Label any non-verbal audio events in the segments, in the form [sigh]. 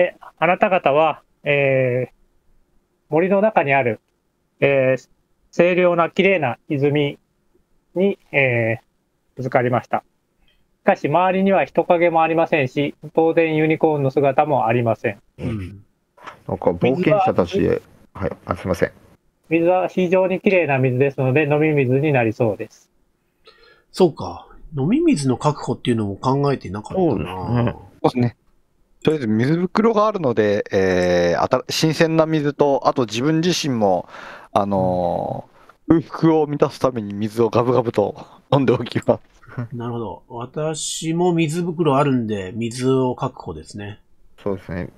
え、あなた方は、えー、森の中にある、えー、清涼な綺麗な泉に、えー、ぶつかりました。しかし、周りには人影もありませんし、当然ユニコーンの姿もありません。うん。なんか冒険者たちで、はい、あ、すいません。水は非常に綺麗な水ですので、飲み水になりそうです。そうか。飲み水の確保っていうのも考えてなかったな。ねそうですね。とりあえず水袋があるので、えーあた新鮮な水と、あと自分自身も、あのー空腹を満たすために水をガブガブと [laughs] 飲んでおきます。[laughs] なるほど。私も水袋あるんで、水を確保ですね。そうですね。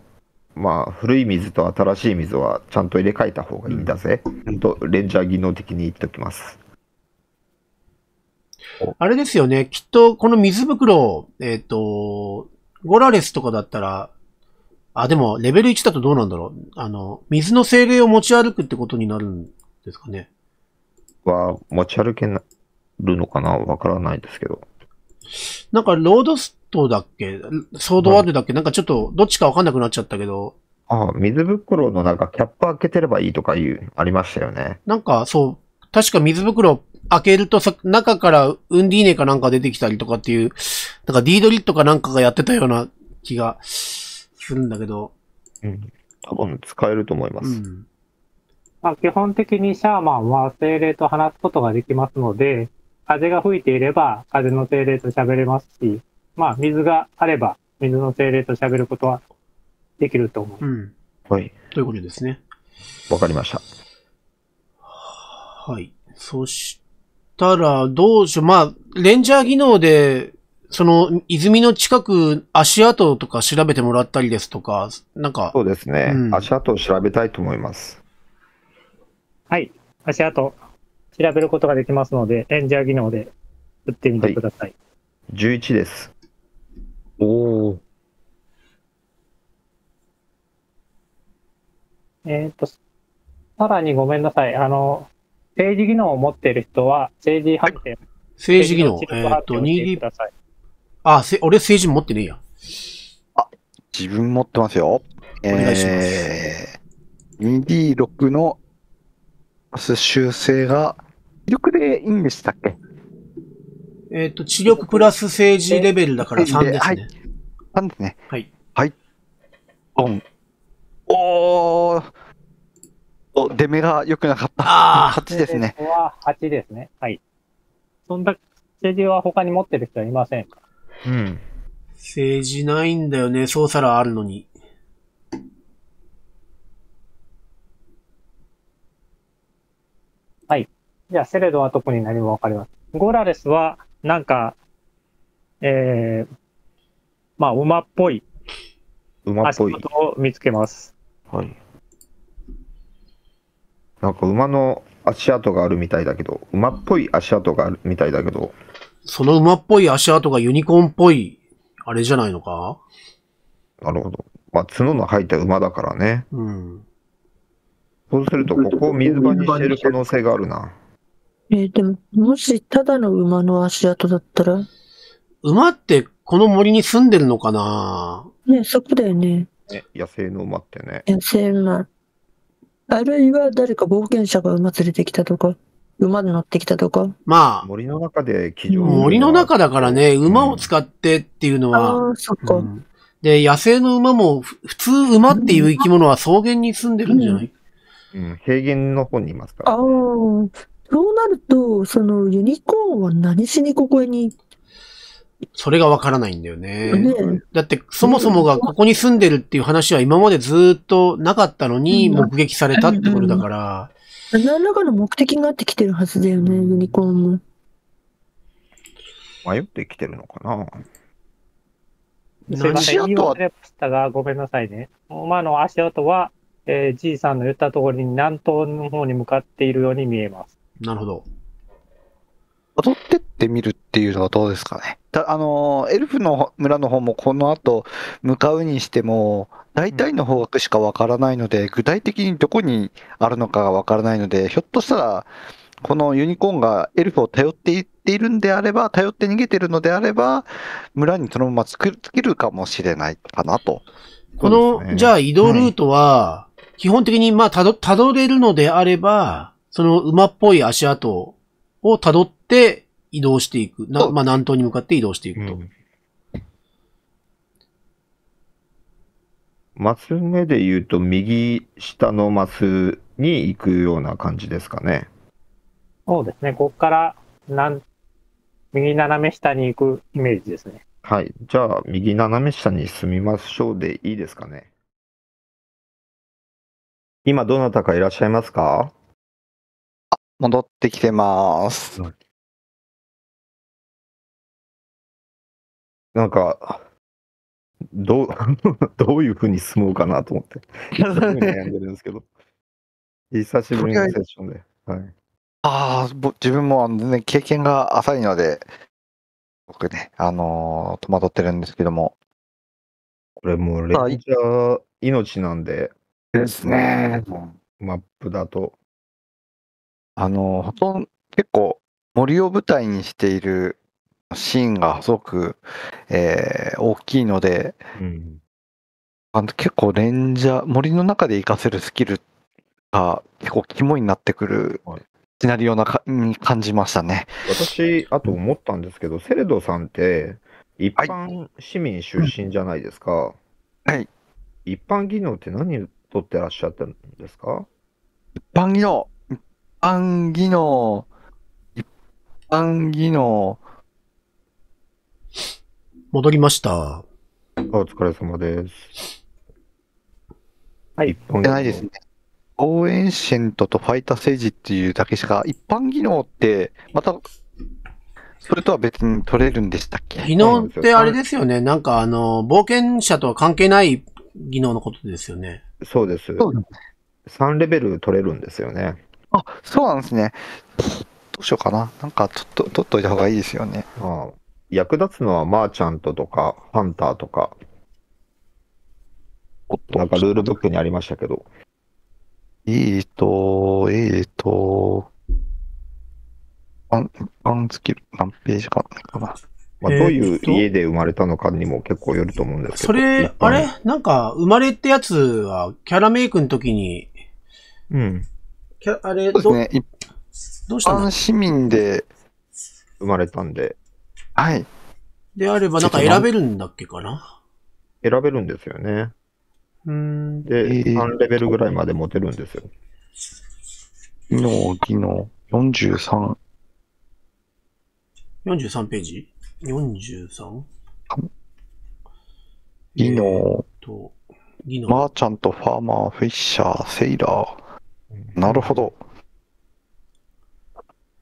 まあ、古い水と新しい水はちゃんと入れ替えた方がいいんだぜ。ほんと、レンジャー技能的に言っておきます。あれですよね。きっと、この水袋、えっ、と、ゴラレスとかだったら、あ、でも、レベル1だとどうなんだろう。あの、水の精霊を持ち歩くってことになるんですかね。は、持ち歩けるのかな？わからないですけど。なんか、ロードストだっけ？ソードワールドだっけ、なんかちょっと、どっちかわかんなくなっちゃったけど、ああ、水袋のなんかキャップ開けてればいいとかいう、ありましたよね。なんか、そう、確か水袋開けるとさ、中からウンディーネかなんか出てきたりとかっていう、なんかディードリットかなんかがやってたような気がするんだけど、うん。多分使えると思います。うん。まあ、基本的にシャーマンは精霊と話すことができますので、風が吹いていれば風の精霊と喋れますし、まあ、水があれば水の精霊と喋ることはできると思う。うん。はい。ということですね。わかりました。はい。そしたら、どうしよう。まあ、レンジャー技能で、その、泉の近く、足跡とか調べてもらったりですとか、なんか、そうですね。うん足跡を調べたいと思います。はい。足跡、調べることができますので、レンジャー技能で打ってみてください。11です。おお。えっ、と、さらにごめんなさい。あの、政治技能を持っている人は、政治判定、政治技能。えっ、と、の知力判定をして 2D く、ださい。あ、せ俺政治持ってねえや。自分持ってますよ。お願いしますえー、2D6 の修正が、威力でいいんでしたっけ？えっ、と、知力プラス政治レベルだから3ですね。はいなんですね。はい。はい。ドン。おー。お、出目が良くなかった。あー8ですね。これは8ですね。はい。そんな、政治は他に持ってる人はいませんかうん。政治ないんだよね。操作らあるのに。じゃあ、セレドは特に何もわかります。ゴラレスは、なんか、えー、まあ、馬っぽい足馬っぽい。跡を見つけます。はい。なんか馬の足跡があるみたいだけど、馬っぽい足跡があるみたいだけど、その馬っぽい足跡がユニコーンっぽい、あれじゃないのか？なるほど。まあ、角の生えた馬だからね。うん。そうすると、ここを水場にしてる可能性があるな。えーでも、もしただの馬の足跡だったら、馬ってこの森に住んでるのかな？ね、そこだよね。ね、野生の馬ってね。野生馬。あるいは誰か冒険者が馬連れてきたとか、馬で乗ってきたとか。まあ、森の中で騎乗森の中だからね、馬を使ってっていうのは、ああ、そっか。うん。で、野生の馬も、ふ普通馬っていう生き物は草原に住んでるんじゃない、うん、平原の方にいますから。ああ、そうなると、そのユニコーンは何しにここに、それがわからないんだよね。ねだって、そもそもがここに住んでるっていう話は今までずっとなかったのにうん目撃されたってことだから、何らかの目的があって来てるはずだよね、ユニコーンも。迷ってきてるのかな。すいません。足跡はごめんなさいね。馬の足跡は、えー、じいさんの言った通りに南東の方に向かっているように見えます。なるほど。辿ってってみるっていうのはどうですかね？たあのー、エルフの村の方もこの後向かうにしても、大体の方角しかわからないので、具体的にどこにあるのかがわからないので、ひょっとしたら、このユニコーンがエルフを頼っていっているんであれば、頼って逃げてるのであれば、村にそのまま作るつけるかもしれないかなと。この、ねじゃあ移動ルートは、基本的にまあたど、たどれるのであれば、その馬っぽい足跡をたどって移動していく。なまあ南東に向かって移動していくと。うんマス目で言うと、右下のマスに行くような感じですかね。そうですね。ここから、なん、右斜め下に行くイメージですね。はい。じゃあ、右斜め下に進みましょうでいいですかね。今、どなたかいらっしゃいますか？戻ってきてます。なんか、どう、[laughs] どういうふうに進もうかなと思って、[laughs] 悩んでるんですけど。久しぶりのセッションで。はい。ああ、ぼ自分も全然経験が浅いので、僕ね、あのー戸惑ってるんですけども。これもうレンジャー命なんで、ですね。マップだと。あのーほとんど、結構森を舞台にしているシーンがすごく、えー大きいので、うん。あの結構レンジャー、森の中で活かせるスキルが結構肝になってくるはいシナリオなかに感じましたね。私、あと思ったんですけど、セレドさんって、一般市民出身じゃないですか。はい。一般技能って何を取ってらっしゃったんですか？一般技能、一般技能、一般技能、戻りました。あお疲れ様です。はいじゃないですね。オーエンシェントとファイターセージっていうだけしか、一般技能って、また、それとは別に取れるんでしたっけ？技能ってあれですよね。なんかあの、冒険者とは関係ない技能のことですよね。そうです。そうなん3レベル取れるんですよね。あ、そうなんですね。どうしようかな。なんか、ちょっと、取っといた方がいいですよね。まあ、役立つのはマーチャントとか、ハンターとか、おっとなんかルールブックにありましたけど、えーと、えーと、ワン、ワンスキル、何ページかかな。まあ、えーどういうと家で生まれたのかにも結構よると思うんですけど。それあれ？なんか、生まれってやつは、キャラメイクの時に、うん。キャあれ、どそうですね。一どうしたの？般市民で、生まれたんで、はい。であれば、なんか選べるんだっけかな？選べるんですよね。うーん。で、えー3レベルぐらいまで持てるんですよ。技能、技能、43。43ページ ?43? 技能、と、技能。マーチャント、ファーマー、フィッシャー、セイラー。なるほど。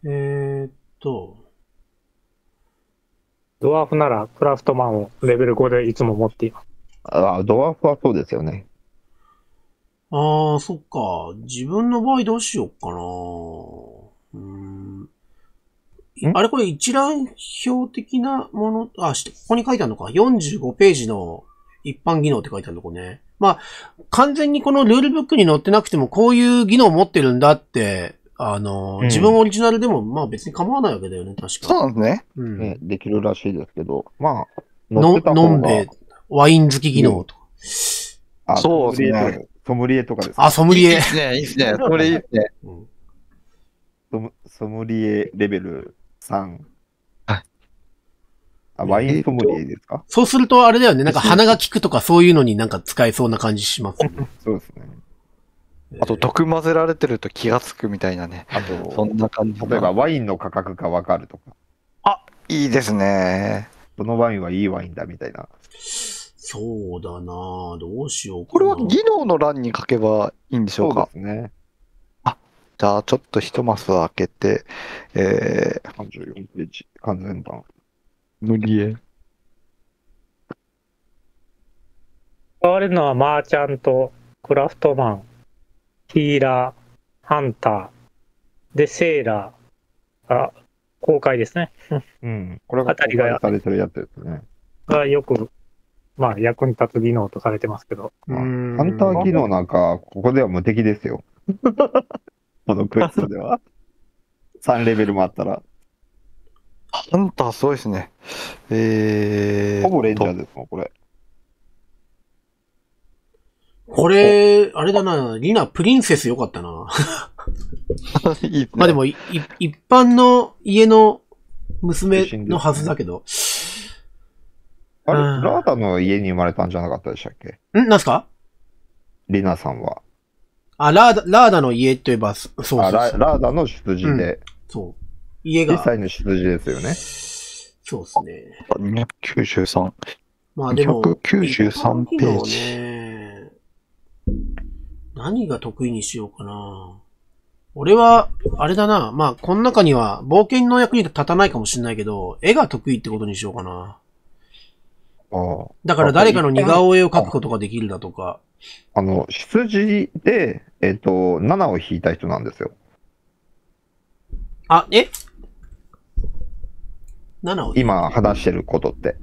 えーっと、ドワーフならクラフトマンをレベル5でいつも持っています。あ、ドワーフはそうですよね。ああ、そっか。自分の場合どうしようかな。う。んあれこれ一覧表的なもの、あ、して、ここに書いてあるのか。45ページの一般技能って書いてあるのこね。まあ、完全にこのルールブックに載ってなくてもこういう技能を持ってるんだって、あの、うん自分オリジナルでもまあ別に構わないわけだよね、確そうか。なんですね。うん。ね、できるらしいですけど、まあ、乗のってた方がのんべ、ワイン好き技能とか。あそうですねソムリエとか。ですか？あ、ソムリエ。すね、いいですね。これいいですね。うんソムソムリエレベル3。はいあ、ワインソムリエですか、そうするとあれだよね。なんか鼻が効くとかそういうのになんか使えそうな感じしますね。[laughs] そうですね。あと、毒混ぜられてると気がつくみたいなね。あと、そんな感じ。例えば、ワインの価格がわかるとか、いいですね。そのワインはいいワインだみたいな。そうだなぁどうしようかな。これは技能の欄に書けばいいんでしょうか？そうですね。じゃあ、ちょっと一マス開けて、えー、34ページ、完全版。無理へ。使われるのはマーチャント、クラフトマン、ヒーラー、ハンター、で、セーラーが公開ですね。うん。これがあたりが公開されてるやつですね。がよく、まあ、役に立つ技能とされてますけど。うーんハンター技能なんか、ここでは無敵ですよ。[laughs] このクエストでは。3レベルもあったら、ハンターすごいですね。えー、ほぼレンジャーとですもん、これ。これ、あれだな、リナ、プリンセスよかったな。[laughs] いいねまあでも、いい一般の家の娘のはずだけど。あれ、うんラーダの家に生まれたんじゃなかったでしたっけ？ん？なんすか？リナさんは。あ、ラーダ、ラーダの家といえば、そそうそうあラそう。ラーダの出自で、そう。家実が、際の出自ですよね。そうですね。293。まあでも、193ページね。何が得意にしようかな。俺は、あれだな。まあ、この中には、冒険の役に立たないかもしれないけど、絵が得意ってことにしようかな。ああだから誰かの似顔絵を描くことができるだとか。あの、出自で、えっ、と、7を引いた人なんですよ。あ、え ?7 を。今話してることって。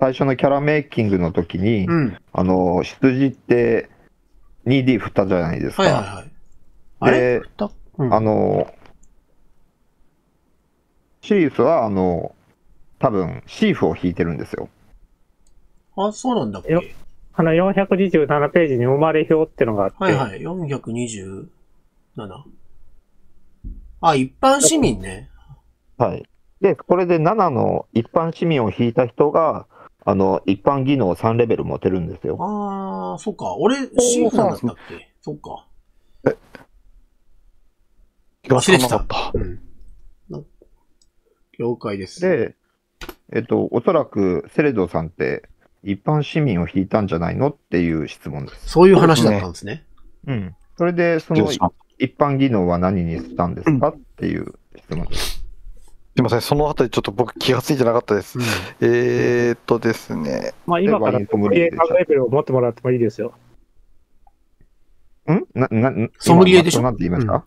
最初のキャラメイキングの時に、うん。あの、出自って 2D 振ったじゃないですか。はいはいはい。あれ？うんあの、シリウスは、あの、多分、シーフを引いてるんですよ。あ、そうなんだっけ？よあの、427ページに生まれ表ってのがあって、はいはい。427。あ、一般市民ね。はい。で、これで7の一般市民を引いた人が、あの、一般技能3レベル持てるんですよ。あー、そっか。俺、シーフだったっけ？そっか。気がつかなかった。うん。な了解です。で、えっと、おそらくセレドさんって一般市民を引いたんじゃないのっていう質問です。そういう話だったんですね。うん。それで、そのす一般技能は何にしたんですか？っていう質問です。いません、そのあたりちょっと僕気がついてなかったです。うんえーっとですね。まあ今からワインソムリエでしょ3レベルを持ってもらってもいいですよ。ん？な、な、ソムリエでしょ？今なんて言いました、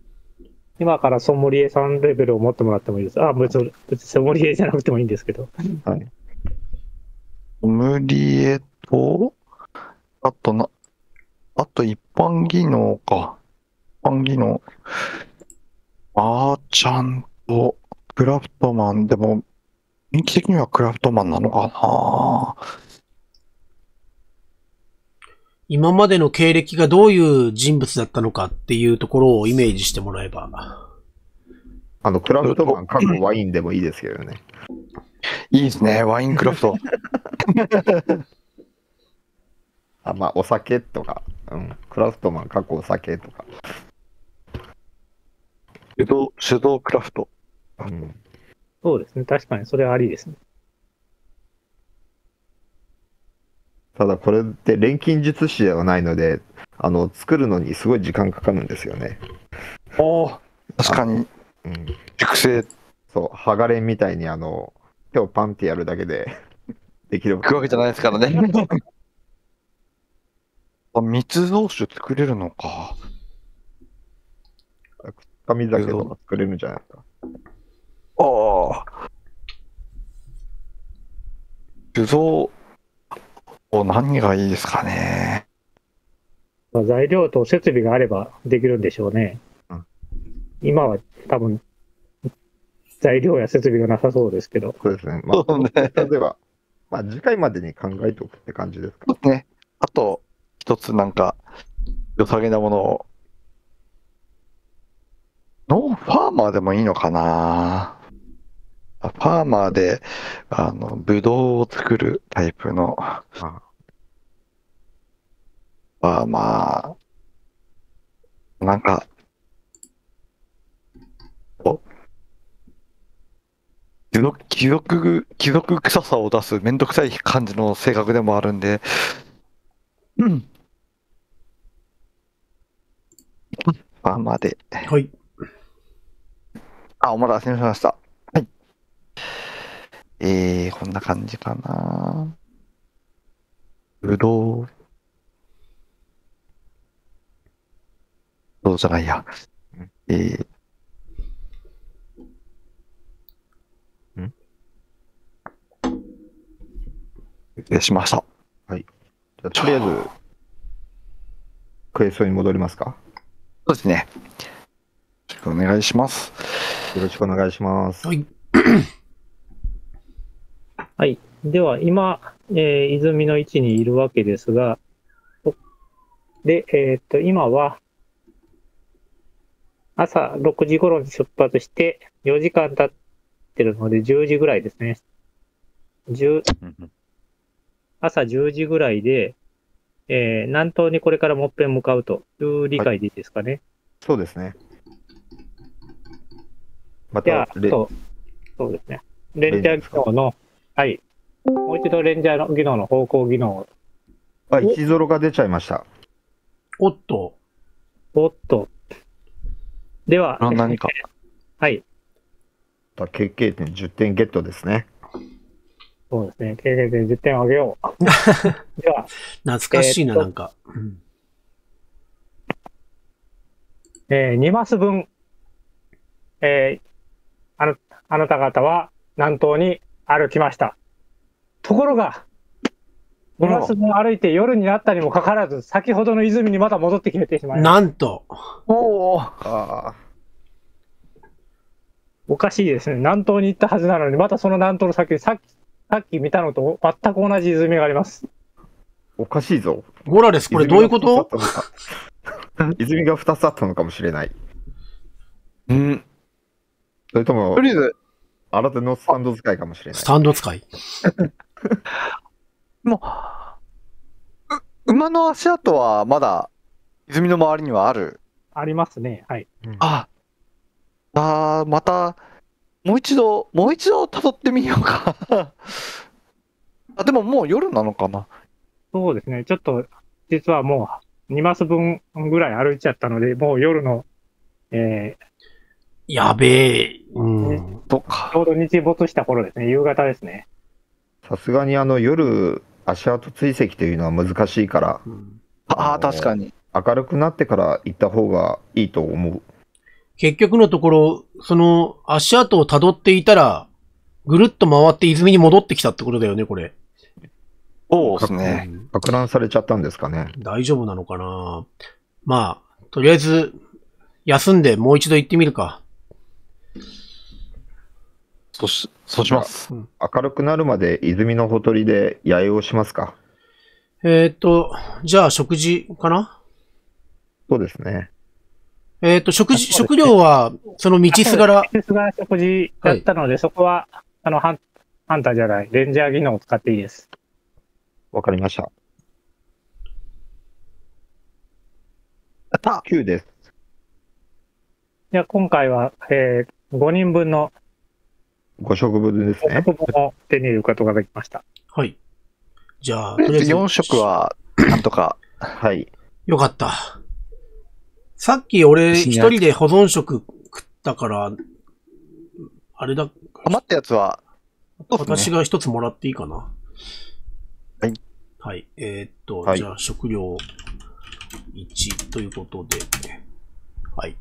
今からソムリエ3レベルを持ってもらってもいいです。あ、別に、別にソムリエじゃなくてもいいんですけど。はい。ソムリエと、あとな、あと一般技能か。一般技能。マーチャント、クラフトマン。でも、人気的にはクラフトマンなのか今までの経歴がどういう人物だったのかっていうところをイメージしてもらえば。あの、クラフトマン、過去ワインでもいいですけどね。な。いいですね、ワインクラフト。[laughs] あ、まあ、お酒とか、うん。クラフトマン、過去お酒とか。手動、手動クラフト。うん。そうですね。確かにそれはありですね。ただ、これって錬金術師ではないので、あの、作るのにすごい時間かかるんですよね。おー確かに、うん。熟成、そう、ハガレンみたいに、あの、手をパンってやるだけで [laughs] できる。食うわけじゃないですからね。[laughs] あ、密造酒作れるのか。紙酒とか作れるんじゃないですか。ああ。酒造、お何がいいですかね。まあ材料と設備があればできるんでしょうね。うん今は多分、材料や設備がなさそうですけど。そうですね。まあ、ねでは、まあ、次回までに考えておくって感じですか。ね。あと、一つなんか、良さげなものを。ノンファーマーでもいいのかなあファーマーで、あの、ブドウを作るタイプのあファーマー。なんか、お貴族、貴族、貴族臭さを出すめんどくさい感じの性格でもあるんで、うん。ファーマーで。はい。あ、お待たせしました。はい。えー、こんな感じかな。ぶどう。ぶどうじゃないやうん。えー。ん失礼しました。じゃあとりあえず、クエストに戻りますか？そうですね。よろしくお願いします。よろしくお願いします。はい。はい。では、今、えー泉の位置にいるわけですが、こで、えーっと、今は、朝6時頃に出発して、4時間経ってるので、10時ぐらいですね。10朝10時ぐらいで、えー南東にこれからもっぺん向かうという理解でいいですかね。そうですね。またレ、そう、そうですね。レンジャー技能の、はい。もう一度レンジャーの技能の方向技能を、あ、1ゾロが出ちゃいました。おっと。おっと。では、あ何か。はい。経験点10点ゲットですね。そうですね。経験で10点を上げよう。[laughs] では、懐かしいな、なんか。うんえー、2マス分、えーあの、あなた方は南東に歩きました。ところが、2マス分歩いて夜になったにもかかわらず、先ほどの泉にまた戻ってきてしまいました。なんと。おお。おかしいですね。南東に行ったはずなのに、またその南東の先にさっき、さっき見たのと全く同じ泉があります。おかしいぞ。ゴラレス、これどういうこと？[laughs] 泉が2つあったのかもしれない。うん。それともと、りあえず、新手のスタンド使いかもしれないス。タンド使い？[laughs] もう、う馬の足跡はまだ、泉の周りにはある？ありますね。はい。あ、あーまた、もう一度、もう一度辿ってみようか。[laughs] あ、でももう夜なのかな？そうですね。ちょっと、実はもう2マス分ぐらい歩いちゃったので、もう夜の、えやべえ。うん。とち。ょうど日没した頃ですね。夕方ですね。さすがにあの夜、足跡追跡というのは難しいから、うんああ、確かに。明るくなってから行った方がいいと思う。結局のところ、その足跡を辿っていたら、ぐるっと回って泉に戻ってきたってことだよね、これ。そうですね。うん錯乱されちゃったんですかね。大丈夫なのかなまあ、とりあえず、休んでもう一度行ってみるか。そうし、そうします。明るくなるまで泉のほとりで野営をしますか？えっ、と、じゃあ食事かな？そうですね。えっ、と、食事、食料は、その道すがら、ですが食事だったので、そこは、あの、ハンハンターじゃない、レンジャー技能を使っていいです。わかりました。やった9です。じゃあ、今回は、えー、5人分の5食分ですね。5食分を手に入れることができました。はい。じゃあ、とりあえずと4食。は、[clears throat] なんとか。はい。よかった。さっき俺一人で保存食食ったから、あれだ、余ったやつは、ね私が一つもらっていいかな。はい。はい。えーっと、はいじゃあ食料1ということで、はい。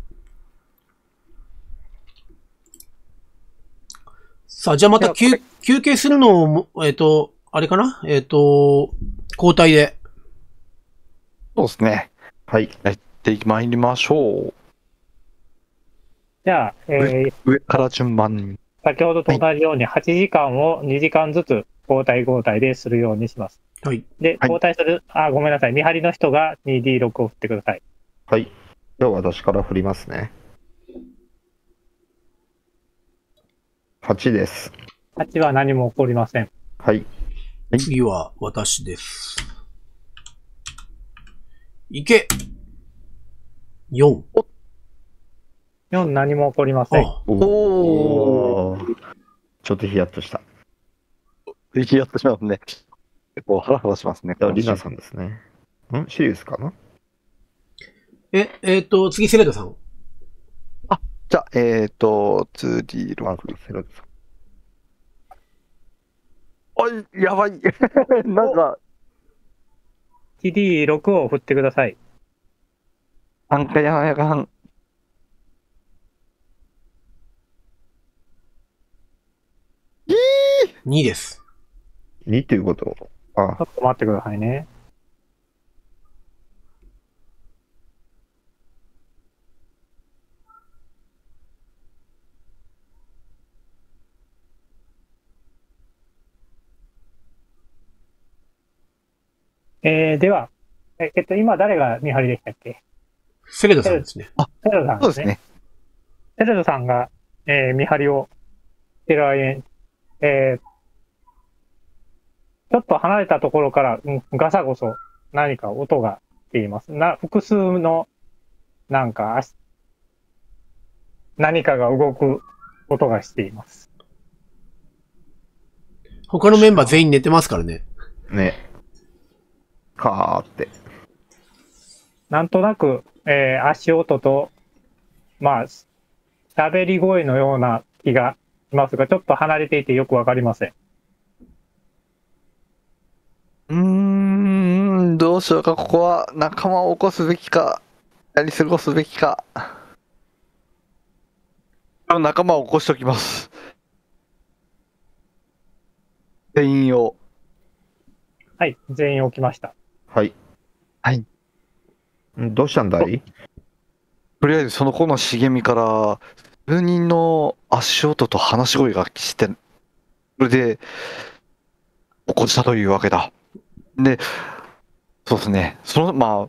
さあ、じゃあまた休休憩するのをも、えーっと、あれかな？えーっと、交代で。そうですね。はい。で、参りましょう。じゃあ、えー、上から順番に。先ほどと同じように8時間を2時間ずつ交代交代でするようにします。はい。で、交代する、あ、ごめんなさい。見張りの人が 2D6 を振ってください。はい。では私から振りますね。8です。8は何も起こりません。はい。次は私です。いけ !4。4何も起こりません。あ、おーちょっとヒヤッとした。ヒヤッとしますね。結構ハラハラしますね。リナさんですね。ん？シリウスかな？え、えーっと、次セレダさん。じゃあ、えっ、ー、と、2D6。あ、セロです。おい、やばい。[laughs] なんか、1D6 を振ってください。なんかやばいかん。2です。2っていうこと？あちょ、っと待ってくださいね。えー、では、ええっと、今誰が見張りでしたっけ？セレドさんですね。セレドさんですね。そうですね。セレドさんが、えー見張りをしてる間に、えーちょっと離れたところから、うんガサゴソ何か音がしています。な、複数の、なんか足、何かが動く音がしています。他のメンバー全員寝てますからね。ね。かーって。なんとなく、えー足音と、まあ、喋り声のような気がしますが、ちょっと離れていてよくわかりません。うーん、どうしようか、ここは仲間を起こすべきか、やり過ごすべきか。仲間を起こしておきます。全員を。はい、全員起きました。はい。はいん。どうしたんだい？とりあえずその子の茂みから、数人の足音と話し声がして、それで、起こしたというわけだ。で、そうですね。その、まあ、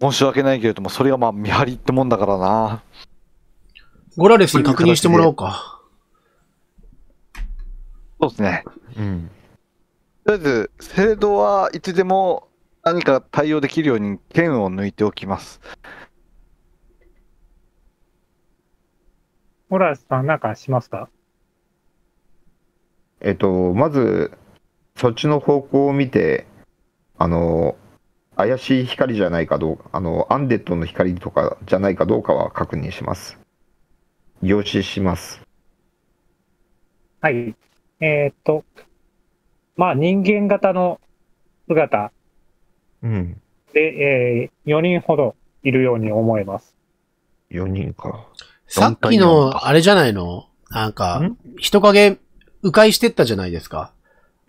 申し訳ないけれども、それがまあ見張りってもんだからな。ゴラレスに確認してもらおうか。そうですね。うん。とりあえず、セレドはいつでも何か対応できるように剣を抜いておきます。ホラスさんなんかしますか？えっと、まず、そっちの方向を見て、あの、怪しい光じゃないかどうか、あの、アンデッドの光とかじゃないかどうかは確認します。凝視します。はい。えーっと、まあ人間型の姿うん。で、えー、4人ほどいるように思えます。4人か。さっきの、あれじゃないの？なんかん、人影、迂回してったじゃないですか。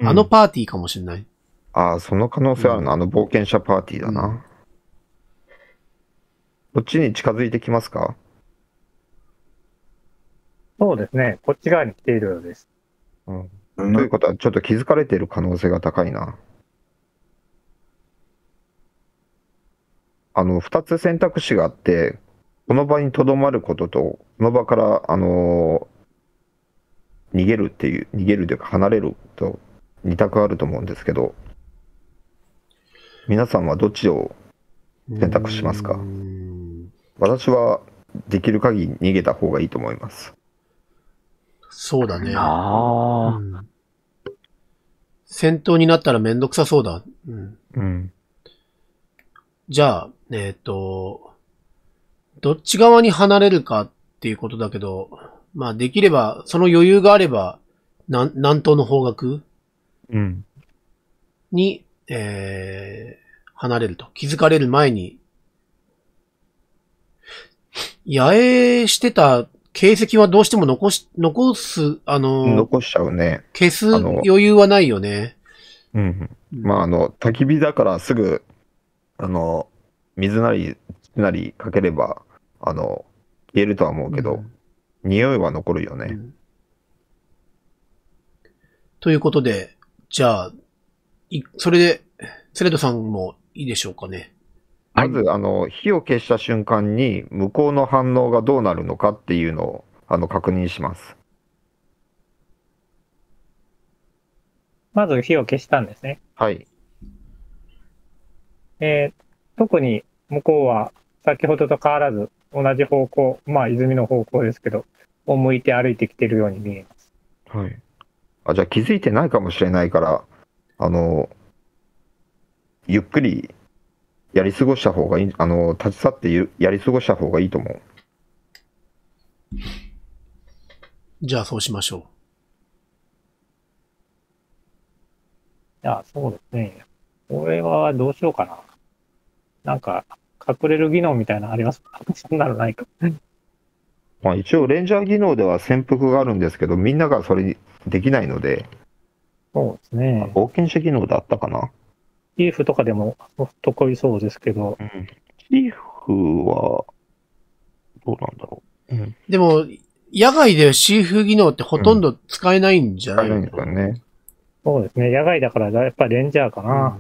あのうんパーティーかもしれない。ああ、その可能性あるな。あの冒険者パーティーだうんな。こっちに近づいてきますか？そうですね。こっち側に来ているようです。うん。ということは、ちょっと気づかれている可能性が高いな。あの、二つ選択肢があって、この場に留まることと、この場から、あのー逃げるっていう、逃げるというか離れると二択あると思うんですけど、皆さんはどっちを、選択しますか？私はできる限り逃げた方がいいと思います。そうだね。あうん戦闘になったらめんどくさそうだ。うんうん。じゃあ、えっ、と、どっち側に離れるかっていうことだけど、まあできれば、その余裕があれば、南南東の方角うん。に、えー、離れると。気づかれる前に、野営してた形跡はどうしても残し、残す、あの、残しちゃうね。消す余裕はないよね。うん。まあ、あの、焚き火だからすぐ、あの、水なり土なりかければ、あの、消えるとは思うけど、匂いは残るよね。うんということで、じゃあ、いそれで、セレドさんもいいでしょうかね。はいまず、あの、火を消した瞬間に、向こうの反応がどうなるのかっていうのを、あの、確認します。まず火を消したんですね。はい。えー特に向こうは先ほどと変わらず同じ方向、まあ泉の方向ですけど、を向いて歩いてきているように見えます。はい。あ、じゃあ気づいてないかもしれないから、あの、ゆっくりやり過ごした方がいい、あの、立ち去ってゆやり過ごした方がいいと思う。じゃあそうしましょいや、そうですね。これはどうしようかな。なんか、隠れる技能みたいなのあります？か [laughs] そんなのないか。まあ、一応、レンジャー技能では潜伏があるんですけど、みんながそれにできないので、そうですね。冒険者技能であったかな。チーフとかでも得意そうですけど、うん。チーフは、どうなんだろう。うん。う。でも、野外でシーフ技能ってほとんど使えないんじゃないですよね。そうですね。野外だからやっぱりレンジャーかな。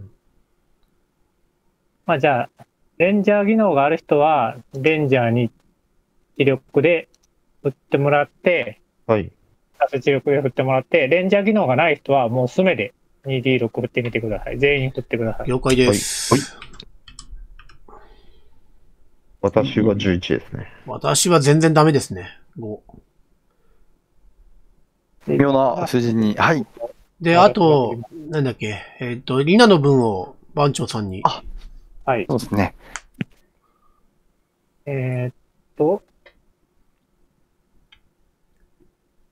まあじゃあ、レンジャー技能がある人は、レンジャーに知力で振ってもらって、はい。出す知力で振ってもらって、レンジャー技能がない人はもうすべて 2D6 振ってみてください。全員振ってください。了解です。はい私は11ですね。私は全然ダメですね。5。で妙な数字に、はい。で、あと、なんだっけ、えっ、と、リナの分を番長さんに。あはい。そうですね。えーっと、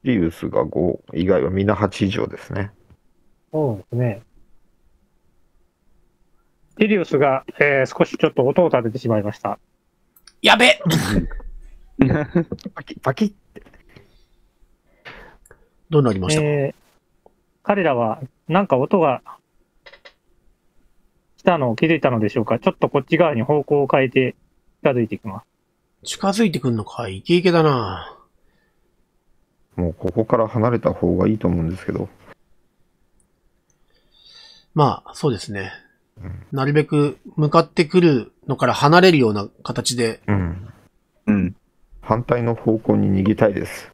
リウスが5以外はみんな8以上ですね。そうですね。ティリウスが、えー少しちょっと音を立ててしまいました。やべ [laughs] パキッ、パキッどうなりましたか、えー彼らは、なんか音が来たのを気づいたのでしょうか？ちょっとこっち側に方向を変えて近づいていきます。近づいてくんのか？イケイケだな。もうここから離れた方がいいと思うんですけど。まあ、そうですね。なるべく向かってくるのから離れるような形で。うん。うん。反対の方向に逃げたいです。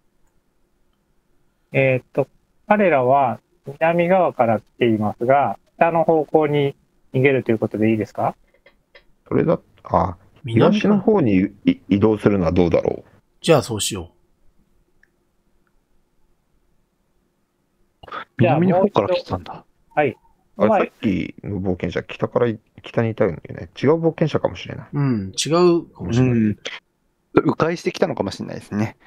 えーっと、彼らは南側から来ていますが、北の方向に逃げるということでいいですか？それだ、あ、南東の方にい移動するのはどうだろじゃあそうしよじゃあ南の方から来てたんだ。う。あれ、まあさっきの冒険者、北からい北にいたよね。違う冒険者かもしれない。う。うん、違うかもしれない。うん。迂回してきたのかもしれないですね。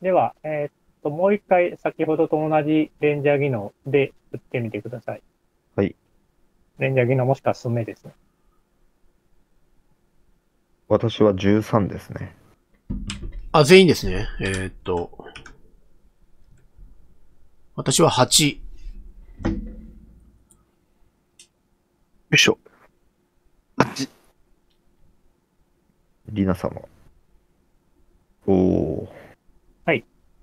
では、えーっと、もう一回先ほどと同じレンジャー技能で打ってみてください。はい。レンジャー技能もしくは進めですね。私は13ですね。あ、全員ですね。えーっと。私は8。よいしょ。あっち。リナ様。おお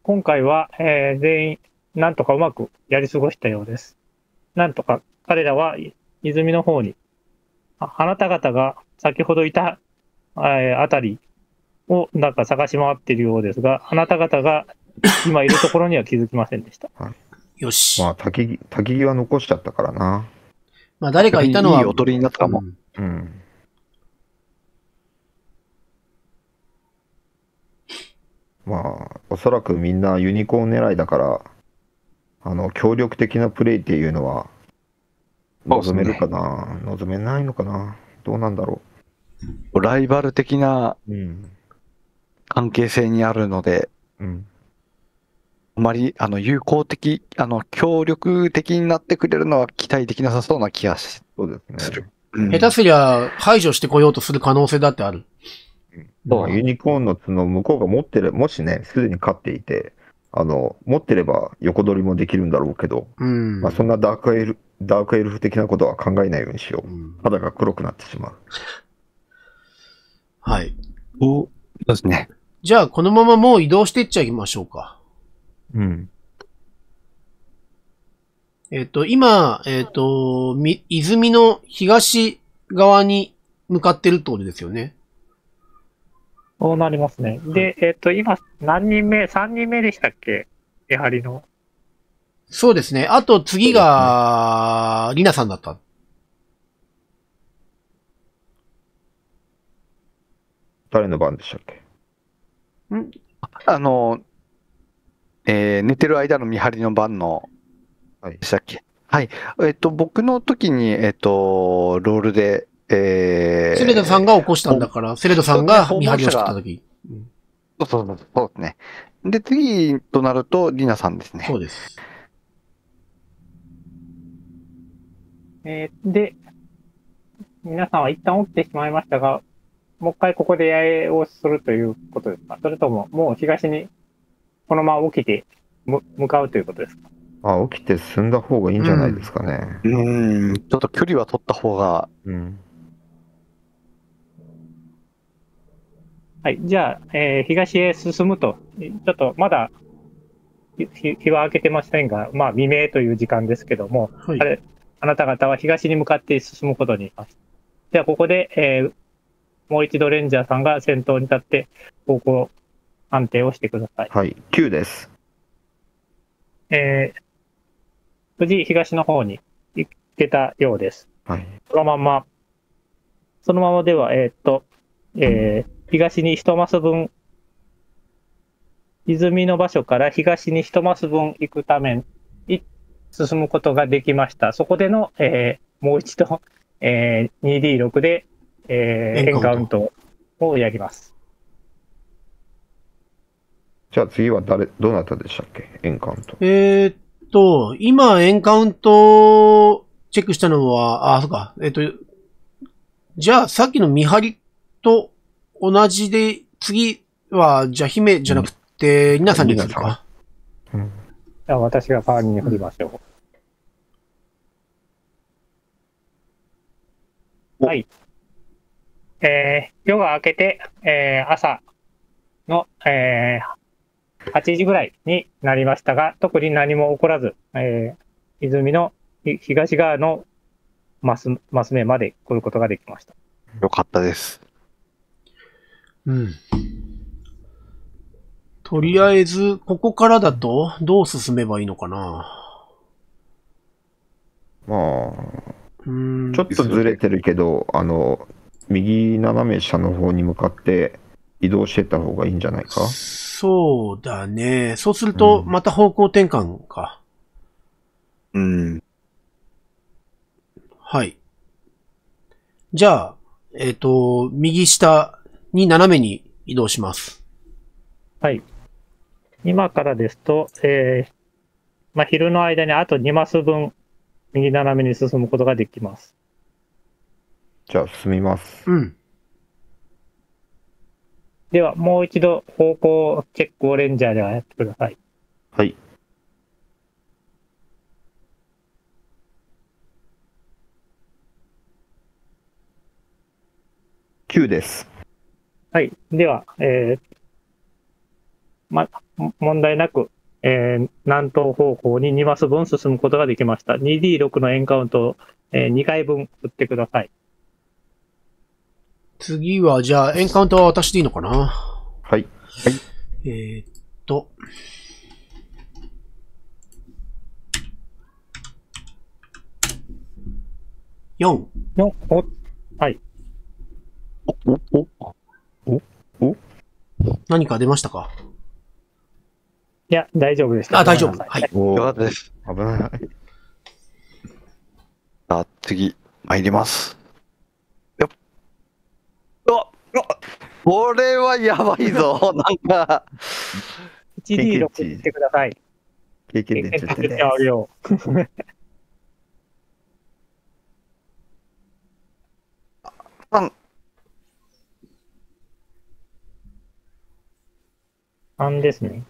今回は、えー全員、なんとかうまくやり過ごしたようです。なんとか彼らはい泉の方に、ああなた方が先ほどいた、えーあたりをなんか探し回っているようですが、あなた方が今いるところには気づきませんでした。よし。まあ、滝ぎ、滝際残しちゃったからな。まあ誰かいたのは。いいおとりになったかも。うんうん。まあ、おそらくみんなユニコーン狙いだから、あの、協力的なプレイっていうのは、望めるかな、望めないのかな？どうなんだろライバル的なう。うん。関係性にあるので、うん。あまり、あの、友好的、あの、協力的になってくれるのは期待できなさそうな気がしそうですね。する。うん下手すりゃ排除してこようとする可能性だってある。まあ、ユニコーンの角を向こうが持ってる、もしね、すでに勝っていて、あの、持ってれば横取りもできるんだろうけど、うん。まあ、そんなダークエル、ダークエルフ的なことは考えないようにしよう。うん肌が黒くなってしまう。はい。そうですね。じゃあこのままもう移動していっちゃいましょうか。うん。えっ、と、今、えっ、と、み、泉の東側に向かってるってことですよね。そうなりますね。で、えっ、と、今、何人目 ?3 人目でしたっけ？やはりの。そうですね。あと次が、リナさんだった。誰の番でしたっけ？あの、えー寝てる間の見張りの番の、はいでしたっけ？はい。えっと、僕の時に、えっと、ロールで、えー、セレダさんが起こしたんだから、セレダさんが見張りをしてた時。うんそうそうそう、そうですね。で、次となると、リナさんですね。そうです。えーで、皆さんは一旦起きてしまいましたが、もう一回ここで八重をするということですか？それとも、もう東にこのまま起きてむ向かうということですか？あ、起きて進んだ方がいいんじゃないですかね。うーん、ちょっと距離は取った方が、うん。はい。じゃあ、えー東へ進むと、ちょっとまだ日日は明けてませんが、まあ未明という時間ですけども、はいあ。れあなた方は東に向かって進むことにします。では、ここで、えーもう一度レンジャーさんが先頭に立って、方向判定をしてください。はい、9です。えー無事東の方に行けたようです。はい。そのまま、そのままでは、えーっと、えー東に一マス分、泉の場所から東に一マス分行くために進むことができました。そこでの、えーもう一度、えー 2D6 で、えーエンカウントをやります。じゃあ次は誰、どなたでしたっけ？エンカウント。えーっと、今、エンカウントチェックしたのは、あ、そうか。えーっと、じゃあ、さっきの見張りと同じで、次は、じゃあ、姫じゃなくて、皆さんにするか。うん。じゃあ私が代わりに振りましょう。おはい。えー夜が明けて、えー朝の、えー8時ぐらいになりましたが、特に何も起こらず、えー泉のひ東側のマス、マス目まで来ることができました。よかったです。うん。とりあえず、ここからだと、どう進めばいいのかな？まあ、うん。ちょっとずれてるけど、あの、右斜め下の方に向かって移動してった方がいいんじゃないか？そうだね。そうすると、うんまた方向転換か。うん。はい。じゃあ、えっ、と、右下に斜めに移動します。はい。今からですと、えーまあ、昼の間にあと2マス分、右斜めに進むことができます。じゃあ進みます。うん。では、もう一度方向チェックをレンジャーではやってください。はい。9です。はい。では、えーま、も問題なく、えー南東方向に2マス分進むことができました。2D6 のエンカウントを、え2回分打ってください。次は、じゃあ、エンカウントは私でいいのかな？はい。えーっと。4。のおお、お、何か出ましたか？いや、大丈夫でした。あ、大丈夫。はい。よかったです。危ない。さあ、次、参ります。よっ。うわうわこれはやばいぞ。[laughs] なんか、1D6 打ってください。経験で10経験点で [laughs] あるよ。三3ですね。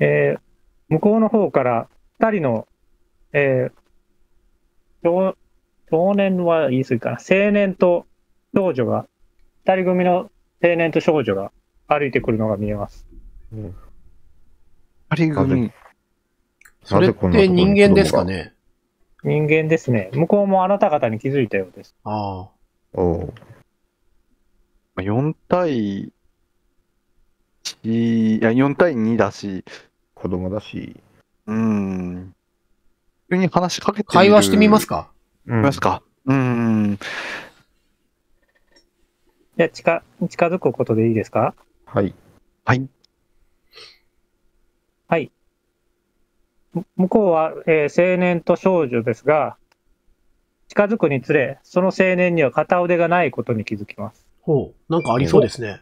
えー向こうの方から2人の、えー少少年は言い過ぎかな。青年と少女が、2人組の青年と少女が歩いてくるのが見えます。二人組。それって人間ですかね？人間ですね。向こうもあなた方に気づいたようです。ああ。おう4対1、いや、4対2だし、子供だし。うーん。普通に話しかけてみる会話してみますか？うんみますかうーん。じゃあ近、近づくことでいいですか？はい。はい。む向こうは、えー青年と少女ですが、近づくにつれ、その青年には片腕がないことに気づきます。ほう。なんかありそうですね。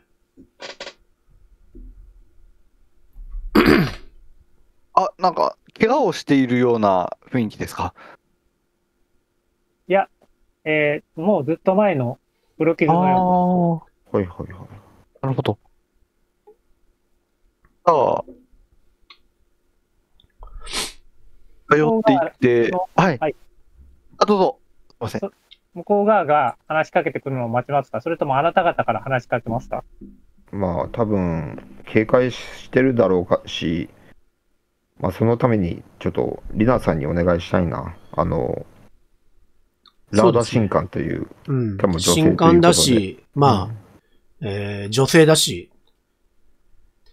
あ、なんか、怪我をしているような雰囲気ですか？えーもうずっと前の古傷のようはいはいはい。なるほど。ああ。通っていって、はい。はいあ、どうぞ。すいません。向こう側が話しかけてくるのを待ちますかそれともあなた方から話しかけますかまあ多分、警戒してるだろうかし、まあ、そのために、ちょっと、リナさんにお願いしたいな。あの、ラーダ新官という、うんしかも女性という新刊だし、まあ、えー女性だし、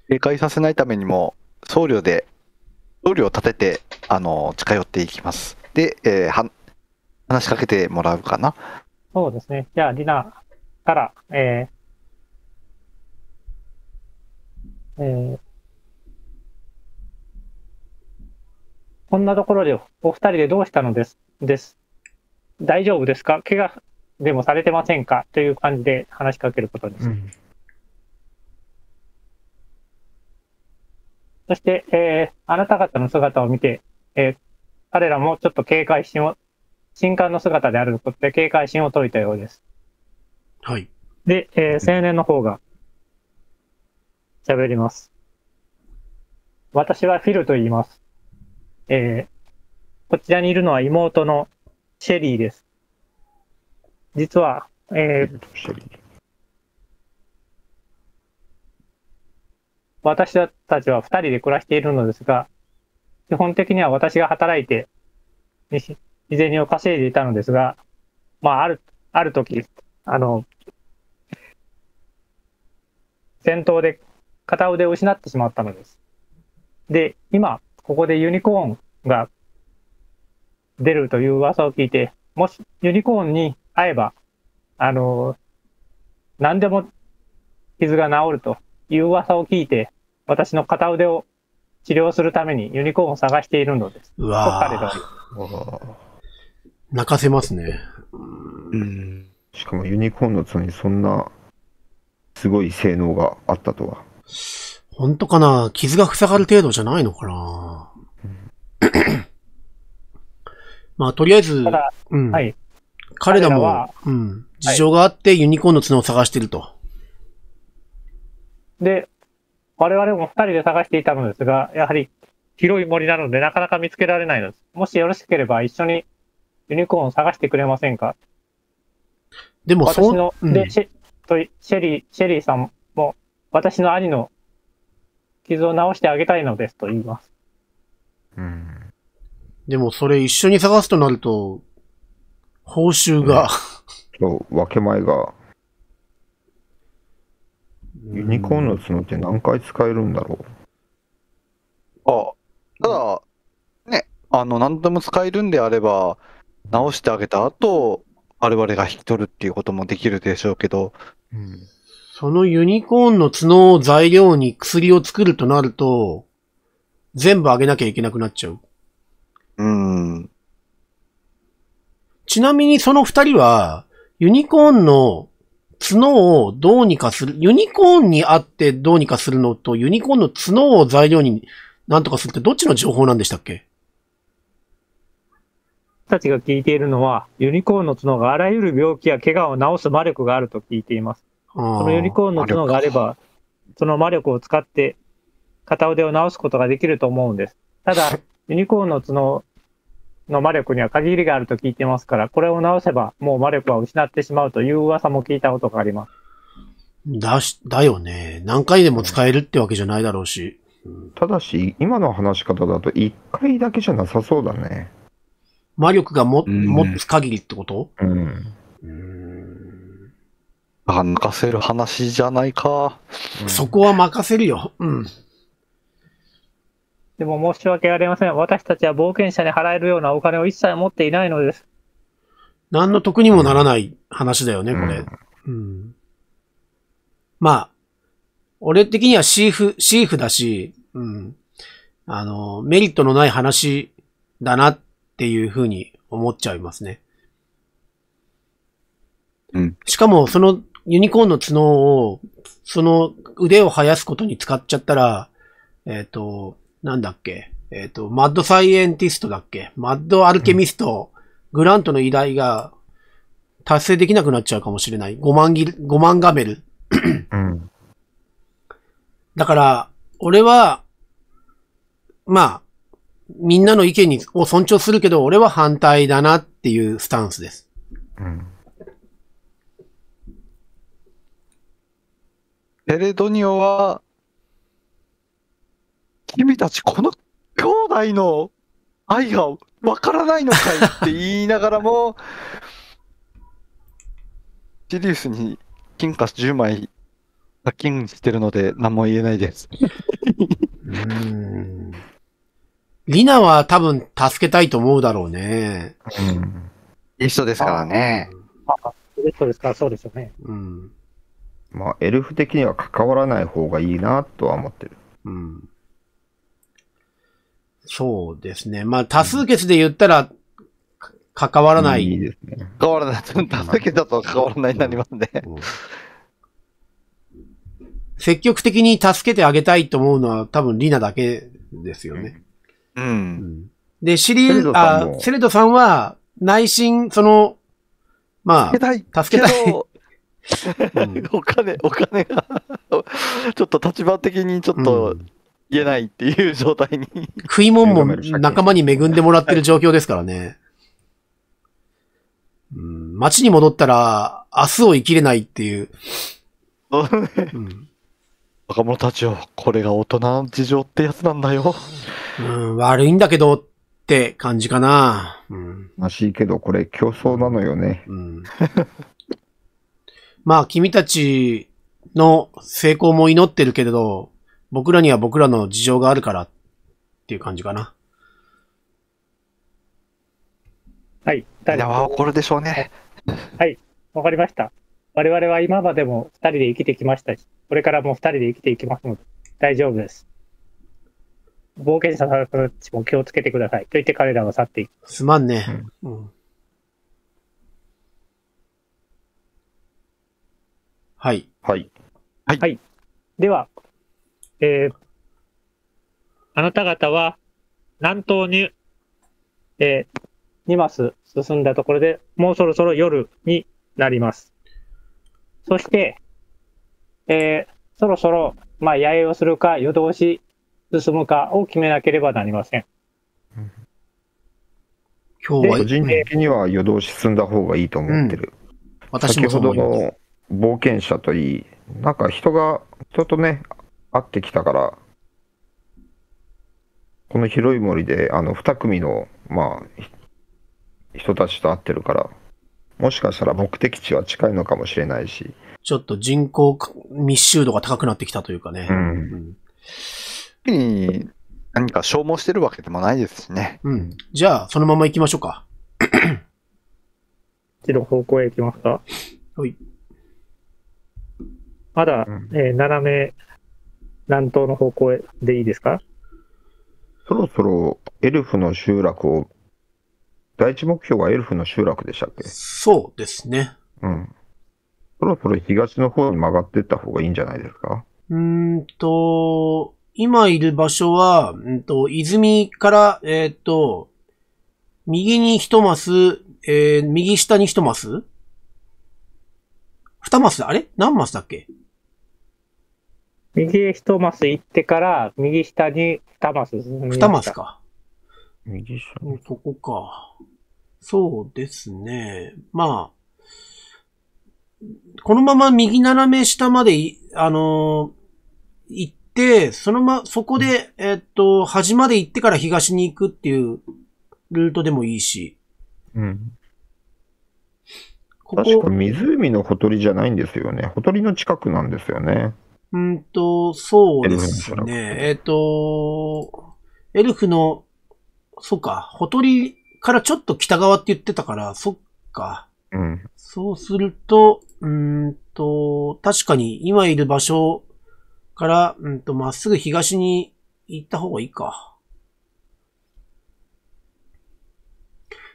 警戒させないためにも、僧侶で、僧侶を立てて、あの、近寄っていきます。で、えーは話しかけてもらうかな。そうですね。じゃあ、リナから、えーえーこんなところでお二人でどうしたのです？です。大丈夫ですか？怪我でもされてませんか？という感じで話しかけることです。うんそして、えーあなた方の姿を見て、えー彼らもちょっと警戒心を、新刊の姿であることで警戒心を解いたようです。はい。で、えー青年の方が喋ります。私はフィルと言います。えーこちらにいるのは妹のシェリーです。実は、えー私たちは二人で暮らしているのですが、基本的には私が働いて、に日銭を稼いでいたのですが、まあ、ある、ある時、あの、戦闘で片腕を失ってしまったのです。で、今、ここでユニコーンが出るという噂を聞いて、もしユニコーンに会えば、あの、何でも傷が治るという噂を聞いて、私の片腕を治療するためにユニコーンを探しているのです。うと彼らわはぁ、あ泣かせますね。うん。ーしかもユニコーンの角にそんな、すごい性能があったとは。本当かな？傷が塞がる程度じゃないのかな？[coughs] まあ、とりあえずうん。はい。彼らも彼らは、うん。事情があってユニコーンの角を探してると。で、我々も二人で探していたのですが、やはり広い森なのでなかなか見つけられないのです。もしよろしければ一緒にユニコーンを探してくれませんか？でも、そう、私の、うんで、シェとシェリー、シェリーさんも私の兄の傷を治してあげたいのですと言います。うん。でもそれ一緒に探すとなると、報酬が、そう、分け前が、ユニコーンの角って何回使えるんだろあ、ただ、ね、あの、何でも使えるんであれば、直してあげた後、我々が引き取るっていうこともできるでしょうけど、う。うん。そのユニコーンの角を材料に薬を作るとなると、全部あげなきゃいけなくなっちゃう。うん。ちなみにその二人は、ユニコーンの角をどうにかする、ユニコーンにあってどうにかするのと、ユニコーンの角を材料になんとかするってどっちの情報なんでしたっけ？私たちが聞いているのは、ユニコーンの角があらゆる病気や怪我を治す魔力があると聞いています。そそのユニコーンの角があれば、その魔力を使って片腕を治すことができると思うんです。ただ、[laughs] ユニコーンの角の魔力には限りがあると聞いてますから、これを治せばもう魔力は失ってしまうという噂も聞いたことがあります。だし、だよね。何回でも使えるってわけじゃないだろうし。ただし、今の話し方だと1回だけじゃなさそうだね。魔力がも、うん持つ限りってこと？うん。うーんあ、抜かせる話じゃないか。そこは任せるよ。うん。でも申し訳ありません。私たちは冒険者に払えるようなお金を一切持っていないのです。何の得にもならない話だよね、これ。うん。まあ、俺的にはシーフ、シーフだし、うん。あの、メリットのない話だなっていうふうに思っちゃいますね。うん。しかも、そのユニコーンの角を、その腕を生やすことに使っちゃったら、えっ、と、なんだっけ、えっ、と、マッドサイエンティストだっけ？マッドアルケミスト、グラントの依頼が達成できなくなっちゃうかもしれない。5万ギル、5万ガメル。うん。だから、俺は、まあ、みんなの意見にを尊重するけど、俺は反対だなっていうスタンスです。うん。ペレドニオは、君たちこの兄来の愛がわからないのかいって言いながらも、[laughs] シリウスに金貨10枚借金してるので何も言えないです。うーん。リナは多分助けたいと思うだろうね。うん。いい人ですからね。そうですか、そうですよね。うん。まあ、エルフ的には関わらない方がいいなとは思ってる。うん。そうですね。まあ、多数決で言ったら、か関わらない。いいですね。関わらない。助けだと関わらないになりますね。うん積極的に助けてあげたいと思うのは多分リナだけですよね。う。うんんで、シリセレドさんあも、セレドさんは内心、その、ま助けたい。あ、助けたい。[laughs] お金、お金が、[laughs] ちょっと立場的にちょっとうん言えないっていう状態に。食い物も恵める借金仲間に恵んでもらってる状況ですからね。うん、街に戻ったら、明日を生きれないっていう。うん若者たちよ、これが大人の事情ってやつなんだよ。うん、悪いんだけどって感じかな。うん悲しいけど、これ競争なのよね。うん、[laughs] まあ、君たちの成功も祈ってるけれど、僕らには僕らの事情があるからっていう感じかな。はい。いや、わこれでしょうね。わかりました。我々は今までも二人で生きてきましたし、これからも二人で生きていきますので、大丈夫です。冒険者さんたちも気をつけてください。と言って彼らは去っていく。すまんね。うんはい。はい。では、えーあなた方は南東に、え2マス進んだところでもうそろそろ夜になります。そして、えーそろそろ、まあ、野営をするか夜通し進むかを決めなければなりません。今日は個、人的には夜通し進んだ方がいいと思ってる。私先ほどもそう思います。の冒険者といい、なんか人が、人とね、会ってきたから、この広い森で、あの、二組の、まあ、ひ人たちと会ってるから、もしかしたら目的地は近いのかもしれないし、ちょっと人口密集度が高くなってきたというかね。うん。うん何か消耗してるわけでもないですしね。うん。じゃあ、そのまま行きましょうか。こっちの方向へ行きますか？はい。まだ、うん。えー斜め南東の方向へでいいですか？そろそろエルフの集落を、第一目標はエルフの集落でしたっけ？そうですね。うん。そろそろ東の方に曲がっていった方がいいんじゃないですか？うーんと、今いる場所は、うんと、泉から、えーっと、右に一マス、えー、右下に一マス？二マスあれ？何マスだっけ？右へ一マス行ってから、右下に二マス。二マスか。右下うんここか。そうですね。まあ、このまま右斜め下までい、あのー行って、そのま、そこで、えっと、端まで行ってから東に行くっていうルートでもいいし、うん。こ確かこ、湖のほとりじゃないんですよね。ほとりの近くなんですよね。うんと、そうですね。えっと、エルフの、そっか、ほとりからちょっと北側って言ってたから、そっか。うん。そうすると、うーんと、確かに今いる場所から、うんと、まっすぐ東に行った方がいいか。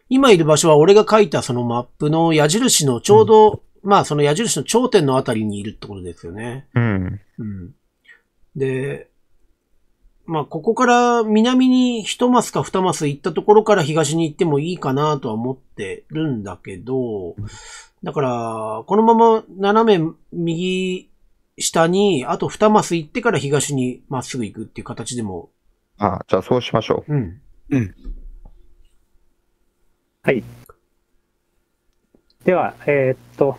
今いる場所は俺が書いたそのマップの矢印のちょうど、まあその矢印の頂点のあたりにいるってことですよね。うん。うん。で、まあここから南に一マスか二マス行ったところから東に行ってもいいかなとは思ってるんだけど、だから、このまま斜め右下に、あと二マス行ってから東にまっすぐ行くっていう形でも、あ、じゃあそうしましょうん。では、えーっと、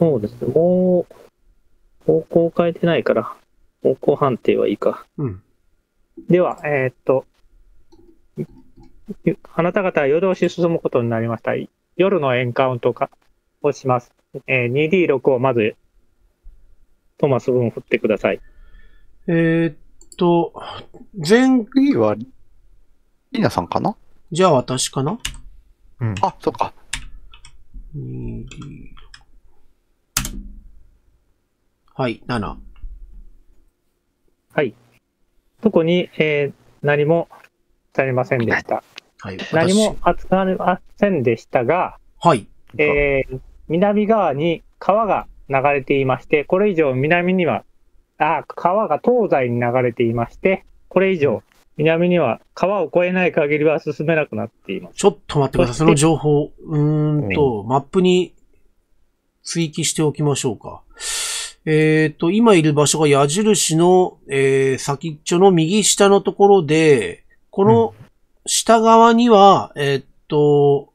そうですね、もう、方向変えてないから、方向判定はいいか。うん。では、えーっと、いあなた方は夜通し進むことになりました。夜のエンカウントかをします。えー 2D6 をまず、トマス分振ってください。えーっと、前、次は、リーナさんかな？じゃあ私かな？うん。あ、そっか。2D はい、7。特に、えー何もされませんでした。はい、何も私扱われませんでしたが、はい。えー南側に川が流れていまして、これ以上南には、あ、川が東西に流れていまして、これ以上南には川を越えない限りは進めなくなっています。ちょっと待ってください。その情報、うーんと、マップに追記しておきましょうか。えっ、と、今いる場所が矢印の、えー先っちょの右下のところで、この下側には、えっ、と、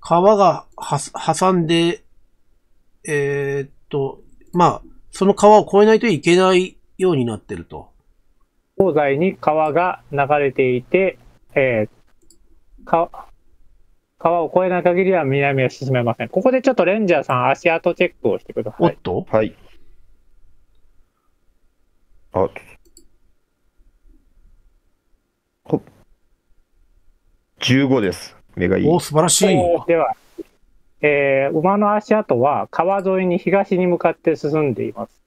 川がは挟んで、えっ、と、まあ、その川を越えないといけないようになってると。東西に川が流れていて、えーか川を越えない限りは南は進めません。ここでちょっとレンジャーさん足跡チェックをしてください。おっと、はい。あ、ほ15です。目がいい。お素晴らしい。では、えー馬の足跡は川沿いに東に向かって進んでいます。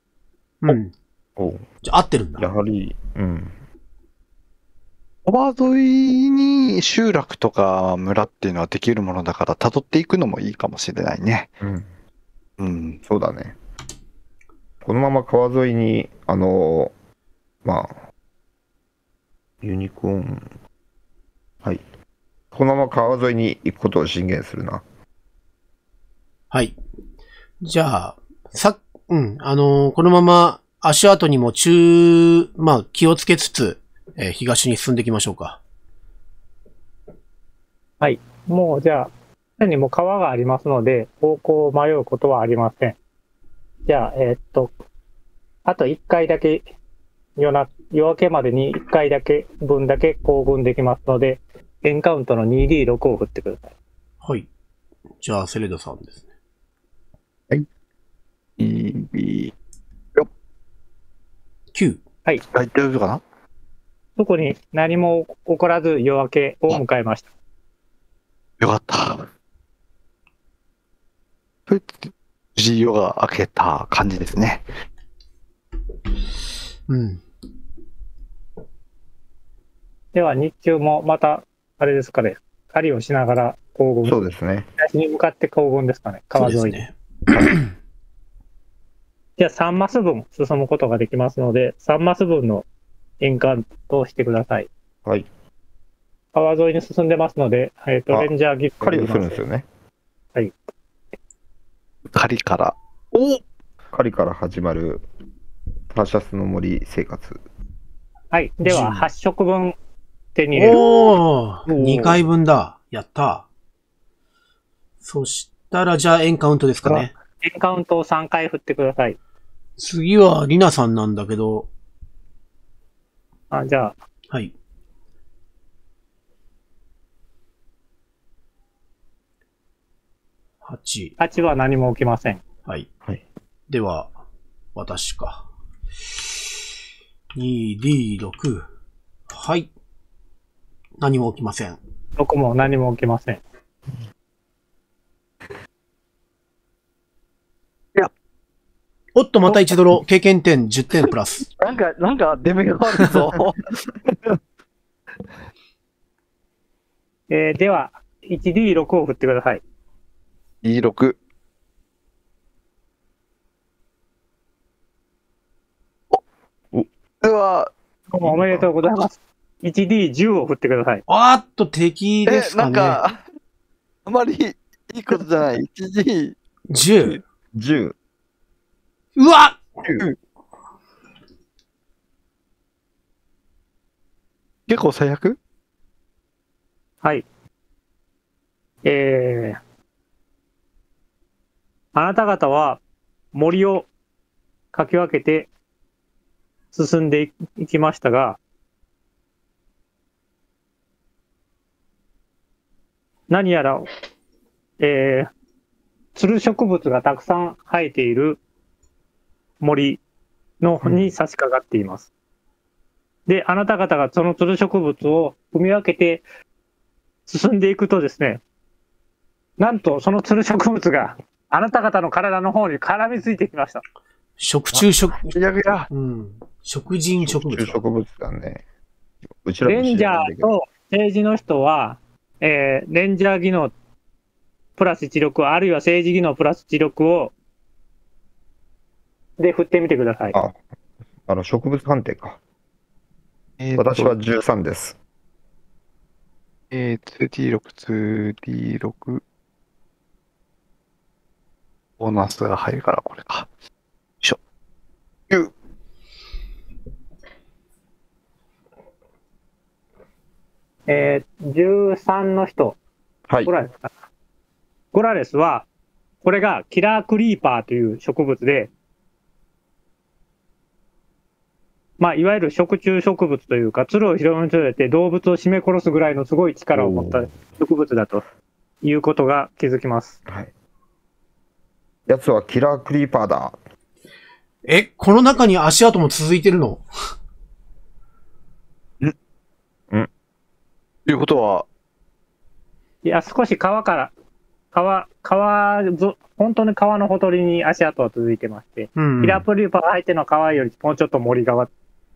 うん。おじゃあ合ってるんだや。はり、うん。川沿いに集落とか村っていうのはできるものだから、辿っていくのもいいかもしれないね。うん。うん。そうだね。このまま川沿いに、あのまあ、ユニコーン。はい。このまま川沿いに行くことを進言するな。はい。じゃあ、さ、うん、あのーこのまま足跡にも中、まあ気をつけつつ、えー東に進んでいきましょうか。もうじゃあ、すでにもう川がありますので、方向を迷うことはありません。じゃあ、えーっと、あと1回だけ、夜な夜明けまでに1回だけ分だけ行軍できますので、エンカウントの 2D6 を振ってください。はい。じゃあ、セレドさんですね。EB、9。大丈夫かな？特に何も起こらず夜明けを迎えました。よかった。それで無事夜が明けた感じですね。うん。では日中もまた、あれですかね、狩りをしながら行軍、そうですね。東に向かって行軍ですかね、川沿いに。ですね。じゃあ3マス分進むことができますので、3マス分の円カウントをしてください。はい。川沿いに進んでますので、えっ、と、あレンジャーギフト狩りをするんですよね。狩りから。お狩りから始まるパーシャスの森生活。はい。では、8食分手に入れる。おーおー !2 回分だ。やった。そしたら、じゃあ、エンカウントですかね。エンカウントを3回振ってください。次は、リナさんなんだけど、あじゃあ、はい。8。8は何も起きません。はい。はい。では、私か。2D6。はい。何も起きません。6も何も起きません。おっと、また1ドロ、経験点10点プラス。なんか、なんか、出目があるぞ。[laughs] えーでは、1D6 を振ってください。E6。お、では、どうもおめでとうございます。1D10 を振ってください。あーっと、敵でえす、かね。なんか、あまりいいことじゃない。1G、10。うわ結構最悪？はい。えー、あなた方は森をかき分けて進んでいきましたが、何やら、えー、つる植物がたくさん生えている森の、に差し掛かっています。で、あなた方がそのつる植物を組み分けて進んでいくとですね、なんとそのつる植物があなた方の体の方に絡みついてきました。食虫植、いやいや、うん。食人植物か。中植物だね。うちらもレンジャーと政治の人は、えー、レンジャー技能プラス知力、あるいは政治技能プラス知力を、で振ってみてください。ああの、植物判定か。えーと私は13です。えー、2D6、2D6。ボーナスが入るからこれか。よいしょ。9。えー、13の人、はいゴ。ラレスかな。ゴラレスは、これがキラークリーパーという植物で、まあ、いわゆる食虫植物というか、鶴を広めて動物を締め殺すぐらいのすごい力を持った植物だということが気づきます。はい。やつはキラークリーパーだ。え、この中に足跡も続いてるの？ということは、いや、少し川から、川、川ぞ、本当に川のほとりに足跡は続いてまして、うん。キラークリーパーが入ってるのは川よりもうちょっと森側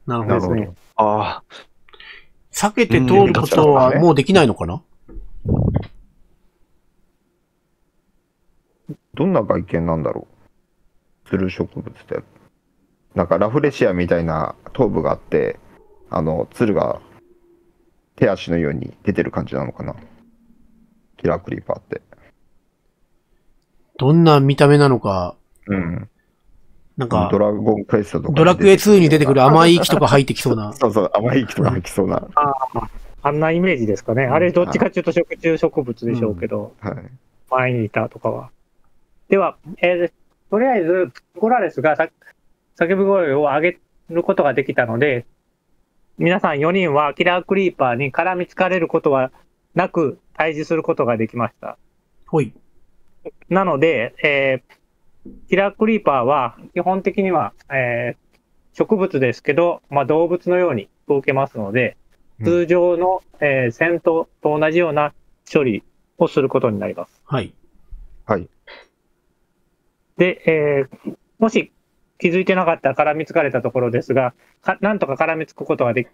なるほど。ね。ああ、避けて通ることはもうできないのかな？どんな外見なんだろう？ツル植物って。なんかラフレシアみたいな頭部があって、あの、鶴が手足のように出てる感じなのかな？キラークリーパーって。どんな見た目なのか、うん。なんかド、ラゴンクエストとか。ドラクエ2に出てくる甘い息とか入ってきそうな。[laughs] そうそう、甘い息とか吐きそうな。あんなイメージですかね。あれ、どっちかっていうと食虫植物でしょうけど、はい。前にいたとかは。では、えーとりあえず、ゴラレスがさ叫び声を上げることができたので、皆さん4人はキラークリーパーに絡みつかれることはなく対峙することができました。ほい。なので、えーキラークリーパーは基本的には、えー植物ですけど、まあ、動物のように動けますので、うん通常の、えー戦闘と同じような処理をすることになります。はい。はい。で、えーもし気づいてなかったら絡みつかれたところですが、かなんとか絡みつくことができ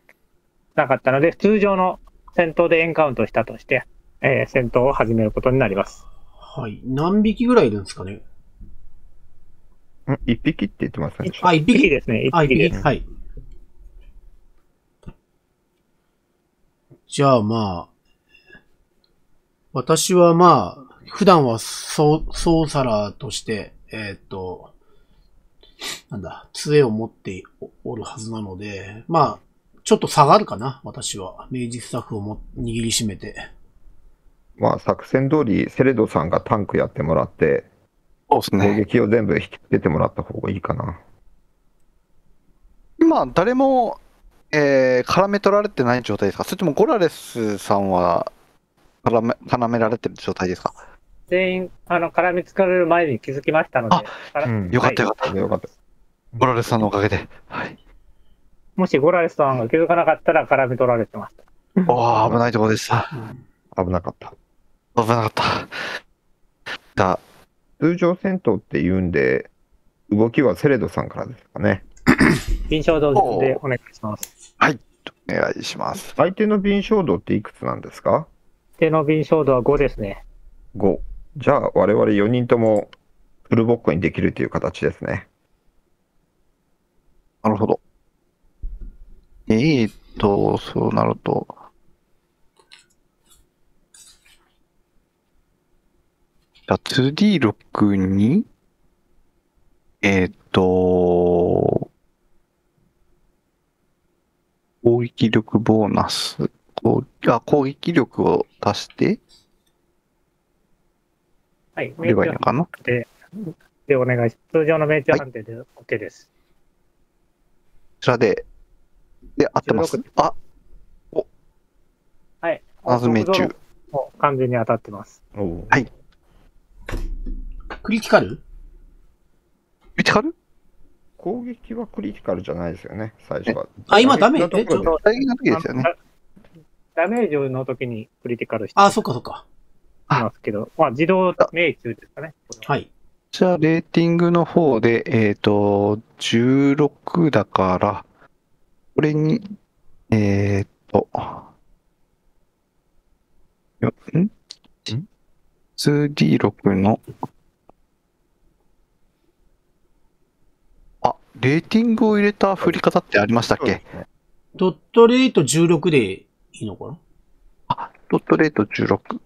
なかったので、通常の戦闘でエンカウントしたとして、えー戦闘を始めることになります。はい。何匹ぐらいいるんですかね？ん一匹って言ってますね。あ、一一匹匹。ですね。一あ、一匹です。匹はい。じゃあまあ、私はまあ、普段はソーソーサラーとして、えーっと、なんだ、杖を持っておおるはずなので、まあ、ちょっと下がるかな、私は。明治スタッフをも握りしめて。まあ、作戦通り、セレドさんがタンクやってもらって、そうです攻ね。撃を全部引き出てもらった方がいいかな。今、誰も、えー、絡め取られてない状態ですか？それともゴラレスさんは絡め絡められてる状態ですか？全員、あの、絡みつかれる前に気づきましたのであ、うんよかったよはいかった。よかった。ゴラレスさんのおかげで。はい。もしゴラレスさんが気づかなかったら絡み取られてました。おー、危ないところでした。危なかった。危なかった。じゃあ、通常戦闘って言うんで、動きはセレドさんからですかね。臨床道でお願いします。お願いします。相手の敏衝度っていくつなんですか？手の臨床度は5ですね。?5。じゃあ、我々4人ともフルボッコにできるという形ですね。なるほど。えーっと、そうなると、じゃあ 2D6 に、えーっと、攻撃力ボーナス、こうあ攻撃力を足して、はい。これがいいのかな？ででお願いします。通常の命中判定で OK です。こちらで、で、合ってます？16。あ、はい。まず命中。もう完全に当たってます。おうクリティカル？クリティカル？攻撃はクリティカルじゃないですよね、最初は。あ今ダメ？打撃のところで大変な時ですよね。ダダメージの時にクリティカルしてあ、そっかそっか。ますけど、まあ自動命中ですかね。はい。じゃあ、レーティングの方で、えっ、と、16だから、これに、えっ、と、よん？ん ?2D6 の、レーティングを入れた振り方ってありましたっけ？ドットレート16でいいのかな？ドットレート16。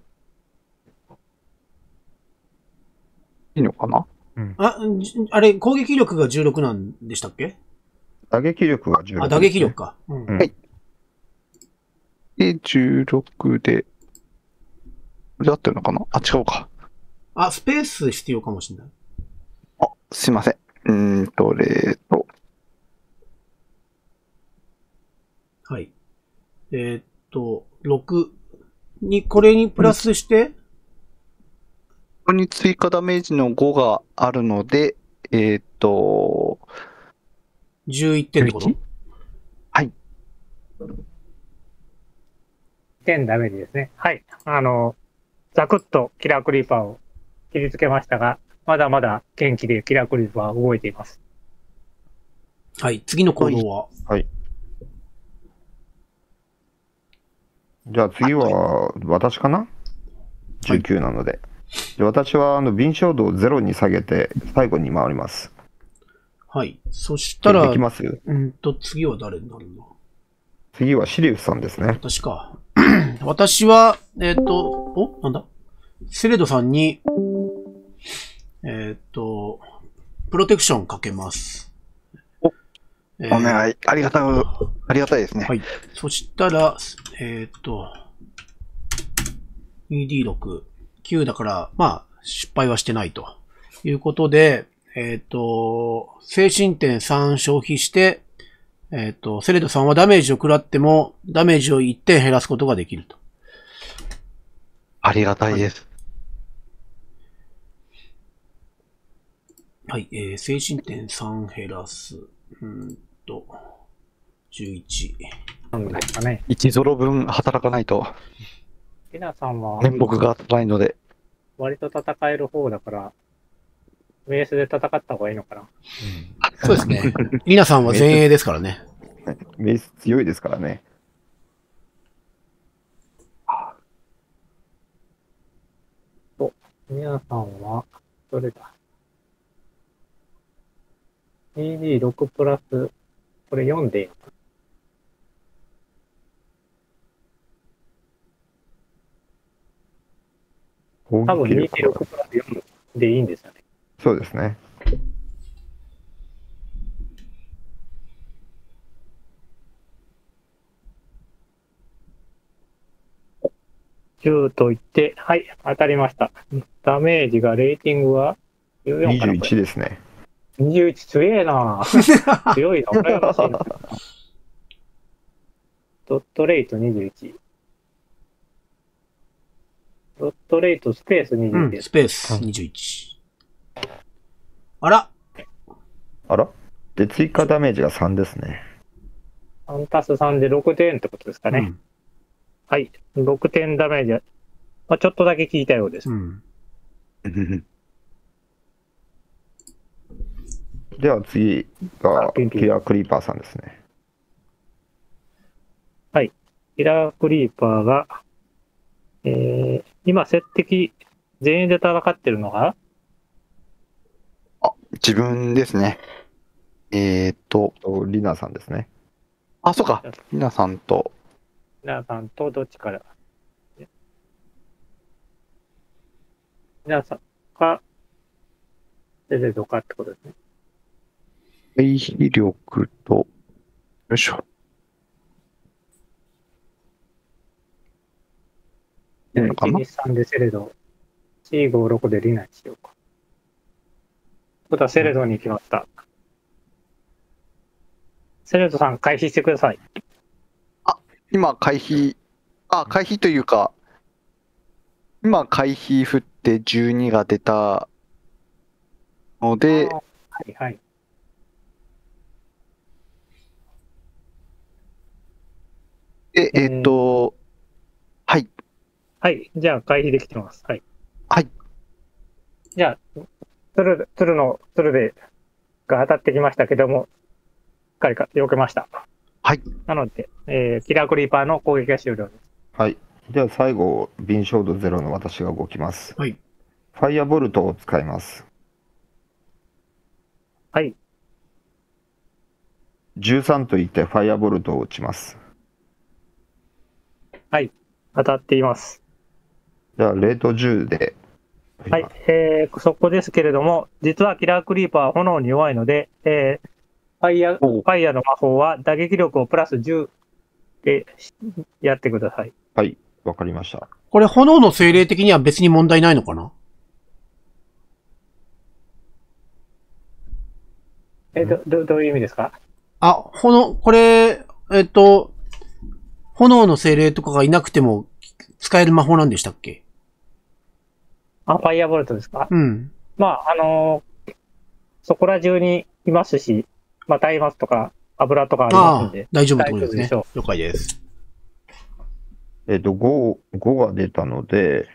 いいのかな？あ、じあれ、攻撃力が16なんでしたっけ？打撃力が16、あ、打撃力。か。うんうんはいで、16で、これで合ってるのかな？あ、違うか。あ、スペース必要かもしれない。あ、すいません。うーんと、レート。はい。えーっと、6に、これにプラスして、ここに追加ダメージの5があるので、えーっと、11点ってこと？11? 点ダメージですね。はい。あの、ザクッとキラークリーパーを切りつけましたが、まだまだ元気でキラークリーパーは動いています。はい。次の行動は、じゃあ次は私かな ?19 なので。で私はあの敏捷度をゼロに下げて最後に回ります。はい。そしたら、できます？うんと、次は誰になるんだ次はシリウスさんですね。私か。[clears throat] 私は、えーっと、お？なんだ？セレドさんに、えーっと、プロテクションかけます。おえーお願い。ありがたい、ありがたいですね。はい。そしたら、えーっと、2D6、9だから、まあ、失敗はしてないということで、えーっと、精神点3消費して、えーっと、セレドさんはダメージを食らっても、ダメージを1点減らすことができると。ありがたいです。はい、えー、精神点3減らす。うーんと、11。なんですかね。1ゾロ分働かないと、ひなさんは面目が当たらないので、割と戦える方だから、ベースで戦った方がいいのかな。そうですね。[laughs] リナさんは前衛ですからね。メイス強いですからね。ひなさんは、どれだ？?2D6 プラス、これ4でいいのか？多分撃力 2D6 プラス4でいいんですよね。そうですね。10と言って、はい、当たりました。ダメージが、レーティングは14かなこ21ですね。れ21強えな [laughs] 強いな、羨ましいな。ドットレート21。ドットレートスペースう21ん、です。スペース21。あらあら？で、追加ダメージが3ですね。3たす3で6点ってことですかね。うんはい。6点ダメージは、まあ、ちょっとだけ効いたようです。うん。[laughs] では次がキラークリーパーさんですね。キラークリーパーが、えー、今、接敵、全員で戦ってるのが、自分ですね。えーっと、とリナさんですね。あ、そうか。皆さんと、皆さんとどっちから？皆さんか、セレドかってことですね。回避力と、よいしょ。いいのかな？1、2、3でセレド、4、5、6でリナにしようか。ことはセレドに行きました。セレドさん、回避してください。今、回避、あ、回避というか、今、回避振って12が出たので、はいはい。で、えっ、と、はい。はい。じゃあ、回避できてます。はい。はい。じゃあ、鶴、鶴の、鶴で、が当たってきましたけども、しっかりか、避けました。はい。なので、えー、キラークリーパーの攻撃が終了です。はい。では最後、敏捷度ゼロの私が動きます。はい。ファイアボルトを使います。はい。13と言ってファイアボルトを打ちます。当たっています。じゃあ、レート10で。はい。えー、そこですけれども、実はキラークリーパーは炎に弱いので、えー、ファイヤー、おファイヤーの魔法は打撃力をプラス10でやってください。はい。わかりました。これ炎の精霊的には別に問題ないのかな？えー、ど、ど、どういう意味ですか？あ、炎、これ、えっと、炎の精霊とかがいなくても使える魔法なんでしたっけ？あ、ファイヤーボルトですか？うん。まあ、あのーそこら中にいますし、まあ、松明とか油とかありますんで、、大丈夫ってことですね大丈夫でしょ。了解です。えっ、と、5、5が出たので、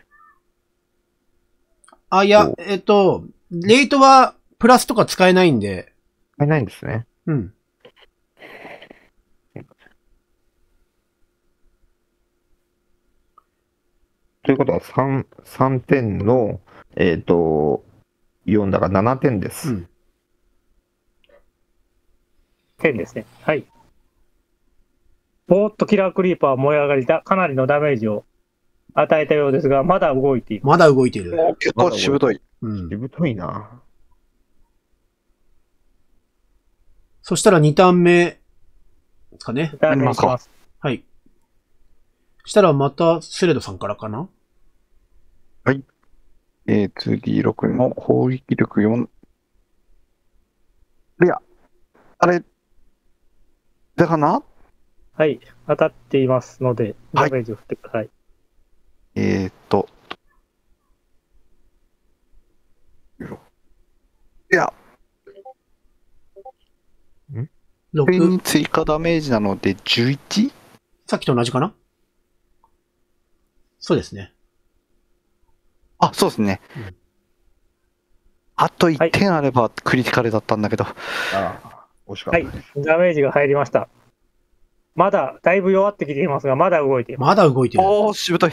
あ、いやお、えっと、レートはプラスとか使えないんで、使えないんですね。うん。ということは3、3点の、えっ、と、4だから7点です。うん10ですね。はい。ぼーっとキラークリーパーは燃え上がりだ、かなりのダメージを与えたようですが、まだ動いています。まだ動いてる。お結構しぶとい。うんし。ぶといな。そしたら2ターン目ですかね。ダメージします。はい。したらまたセレドさんからかなえー、2D6 の攻撃力4。いや、あれ、だかな？はい。当たっていますので、はいダメージを振ってください。えーっと。いや、これ6。に追加ダメージなので 11? さっきと同じかな？そうですね。あ、そうですね。うんあと1点あればクリティカルだったんだけど。ああ、惜しかったです。ダメージが入りました。まだ、だいぶ弱ってきていますが、まだ動いています。まだ動いてる。おー、しぶとい。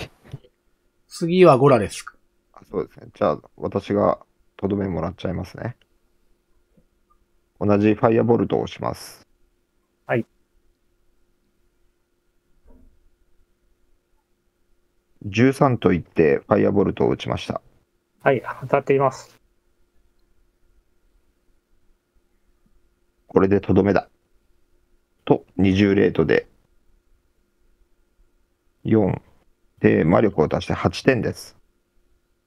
次はゴラです。あそうですね。じゃあ、私がとどめもらっちゃいますね。同じファイアボルトを押します。はい。13と言ってファイアボルトを打ちました。はい。当たっています。これでとどめだ。と、20レートで、4で、魔力を足して8点です。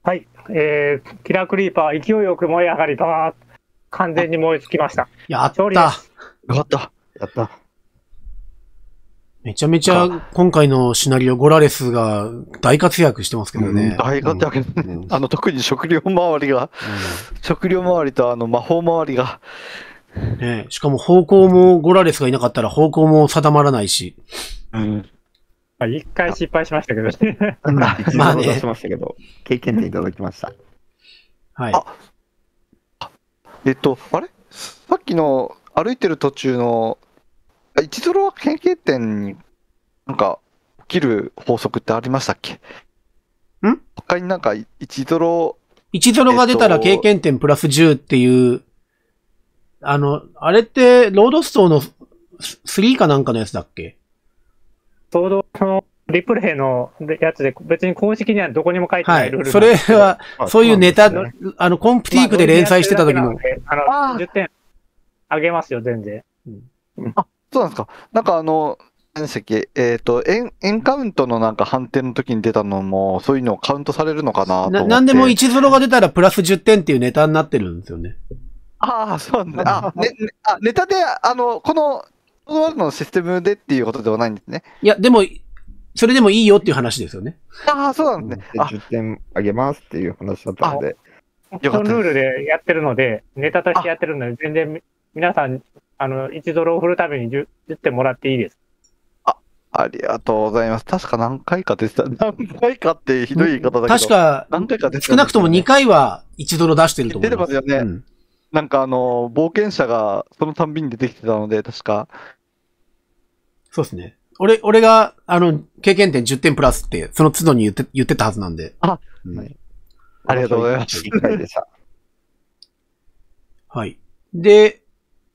はい。えー、キラークリーパー、勢いよく燃え上がり、バーッ完全に燃え尽きました。やっ勝利でたす。よかった。やった。めちゃめちゃ今回のシナリオゴラレスが大活躍してますけどね。大活躍。うん [laughs] あの、特に食料周りが、食料周りとあの魔法周りが、ねしかも方向もゴラレスがいなかったら方向も定まらないし。うん。まあ一回失敗しましたけどね。一 [laughs] まあねしましたけど、経験点いただきました。はい。あえっと、あれ？さっきの歩いてる途中の、あ一ドロは経験点になんか起きる法則ってありましたっけ？ん？他になんか一ドロ、1ゾロが出たら経験点プラス10っていう、あの、あれって、ロードストーの3かなんかのやつだっけ？ちょうどそのリプレイのやつで、別に公式にはどこにも書いてはないルール。いそれは、そういうネタ、あの、コンプティークで連載してた時の、あの、10点あげますよ、全然。そうなんですかなんかあの、何でしたっけ？えっ、とエン、エンカウントのなんか判定の時に出たのも、そういうのカウントされるのかなと思って。な、なんでも1ゾロが出たらプラス10点っていうネタになってるんですよね。ああ、そうね。あ、ね、ねあネタで、あの、この、こののシステムでっていうことではないんですね。いや、でも、それでもいいよっていう話ですよね。ああ、そうなんですね。であ、10点あげますっていう話だったので、そのルールでやってるので、ネタとしてやってるので、全然み皆さん、あの、1ドルを振るために 10, 10点もらっていいです。ありがとうございます。確か何回か出てた。[laughs] 何回かってひどい言い方だけど。確か、何回か出てた少なくとも2回は1ドル出してると思います。出てますよねうんなんかあの、冒険者がそのたんびに出てきてたので、確か。そうですね。俺、俺が、あの、経験点10点プラスって、その都度に言って、言ってたはずなんで。あうんはいありがとうございます。1回でした。はい。で、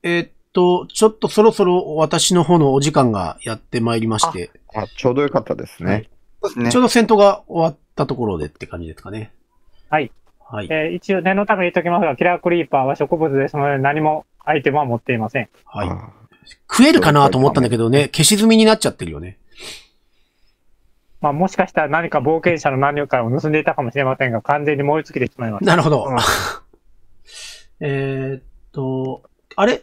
えーっと、ちょっとそろそろ私の方のお時間がやってまいりまして、あちょうどよかったですね。ねちょう。ど戦闘が終わったところでって感じですかね。はい。はい。えー一応念のために言っておきますが、キラークリーパーは植物ですので、何もアイテムは持っていません。はい。あ食えるかなと思ったんだけどね、消し済みになっちゃってるよね。まあ、もしかしたら何か冒険者の何かを盗んでいたかもしれませんが、完全に燃え尽きてしまいました。なるほど。うん [laughs] えーっと、あれ？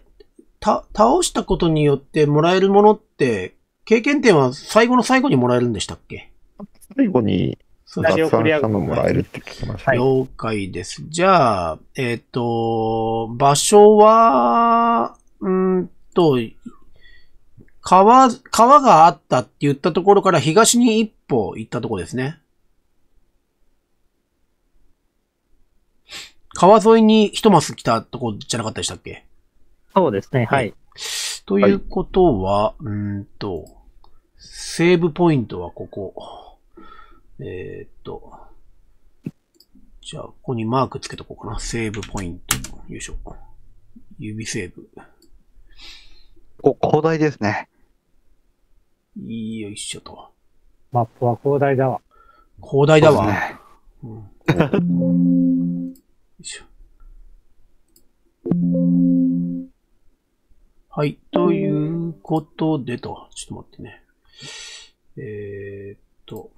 た、倒したことによってもらえるものって、経験点は最後の最後にもらえるんでしたっけ？最後にそうラジオ脱散したのもらえるって聞きました。はい了解です。じゃあ、えーっと、場所は、うーんと、川、川があったって言ったところから東に一歩行ったところですね。川沿いに一マス来たとこじゃなかったでしたっけ？そうですね。はい。ということは、うーんと、セーブポイントはここ。えーっと、じゃあ、ここにマークつけとこうかな。セーブポイント。よいしょ。指セーブ。お、広大ですね。よいしょと。マップは広大だわ。広大だわ。そうですねうんよいしょはい。ということでと、ちょっと待ってね。えーっと。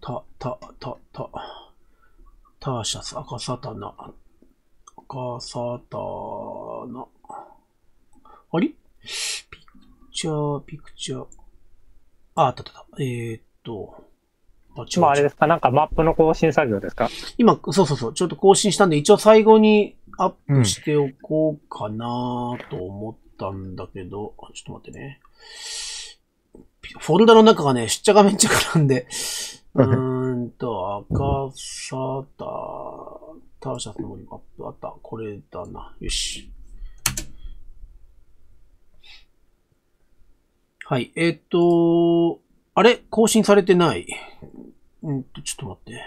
た、た、た、た、ターシャス、赤サタナ、赤サタナ。あれ？ピクチャー、ピクチャー。あ、あったあった。えーっと。まあ、あれですか？なんかマップの更新作業ですか？今、そうそうそう、ちょっと更新したんで、一応最後にアップしておこうかなと思ったんだけど、あちょっと待ってね。フォルダの中がね、しっちゃかめっちゃかなんで、うーんと、赤サタ、ターシャスの森マップあった。これだな。よし。はい。えっ、と、あれ？更新されてない。うんと、ちょっと待って。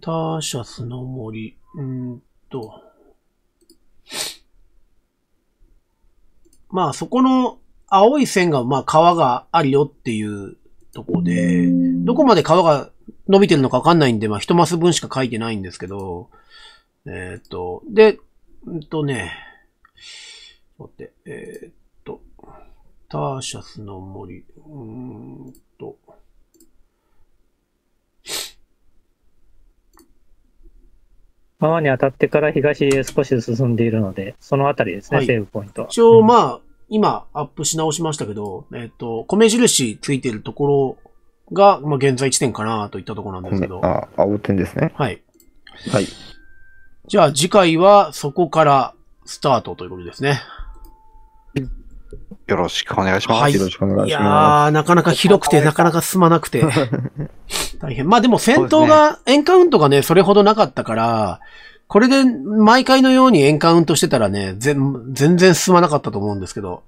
ターシャスの森。うんと。まあ、そこの青い線が、まあ、川があるよっていうとこで、どこまで川が伸びてるのかわかんないんで、まあ、一マス分しか書いてないんですけど、えーっと、で、うんとね、待って、えーっと、ターシャスの森、うーんと、川に当たってから東へ少し進んでいるので、そのあたりですね、はいセーブポイントは。一応、まあ、今、アップし直しましたけど、えっ、と、米印ついてるところが、まあ、現在地点かなといったところなんですけど。あ、青点ですね。はい。はい。じゃあ、次回はそこからスタートということですね。よろしくお願いします。はいよろしくお願いいやしまー、なかなか広くて、なかなか進まなくて。[laughs] 大変。まあでも戦闘が、エンカウントがね、それほどなかったから、これで毎回のようにエンカウントしてたらね、全全然進まなかったと思うんですけど、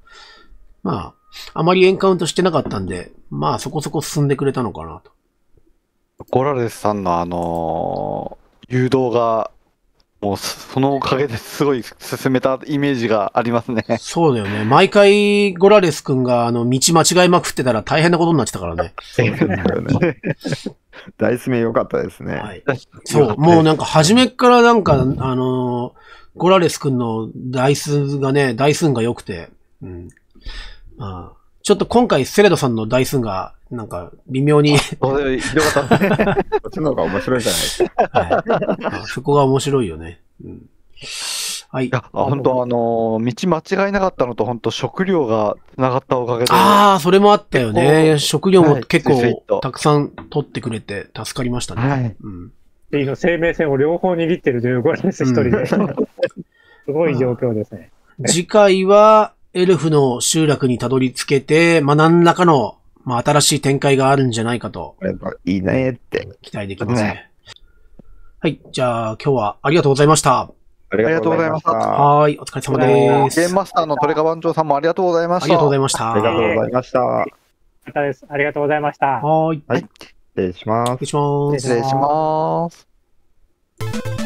まあ、あまりエンカウントしてなかったんで、まあそこそこ進んでくれたのかなと。ゴラレスさんのあのー誘導が、もうそのおかげですごい進めたイメージがありますね。そうだよね。毎回ゴラレス君があの道間違えまくってたら大変なことになってたからね。す。そうですよね。ダイス目良かったですね。はい。そう、もうなんか初めっからなんか、あのーゴラレス君の台数がね、台数が良くて、うん。まあ、ちょっと今回セレドさんの台数が、なんか微妙に、ひどかったですね。こっちの方が面白いじゃないですか。はいまあそこが面白いよね。うん。はいい。や、本当あのー道間違えなかったのと、本当食料がつながったおかげで、ああ、それもあったよね。食料もはい結構たくさん取ってくれて助かりましたね。はい。うん。っていうの生命線を両方握ってるというゴラレス一人で。[laughs] すごい状況ですね。次回は、エルフの集落にたどり着けて、まあ、何らかの、まあ、新しい展開があるんじゃないかとこれがいいねって。期待できますね。はい。じゃあ、今日はありがとうございました。ありがとうございました。はーい。お疲れ様でゲームす。マスターのトレカ番長さんもありがとうございました。ありがとうございました。ありがとうございました。またです。ありがとうございました。はーい。はい。失礼します失礼します。失礼します。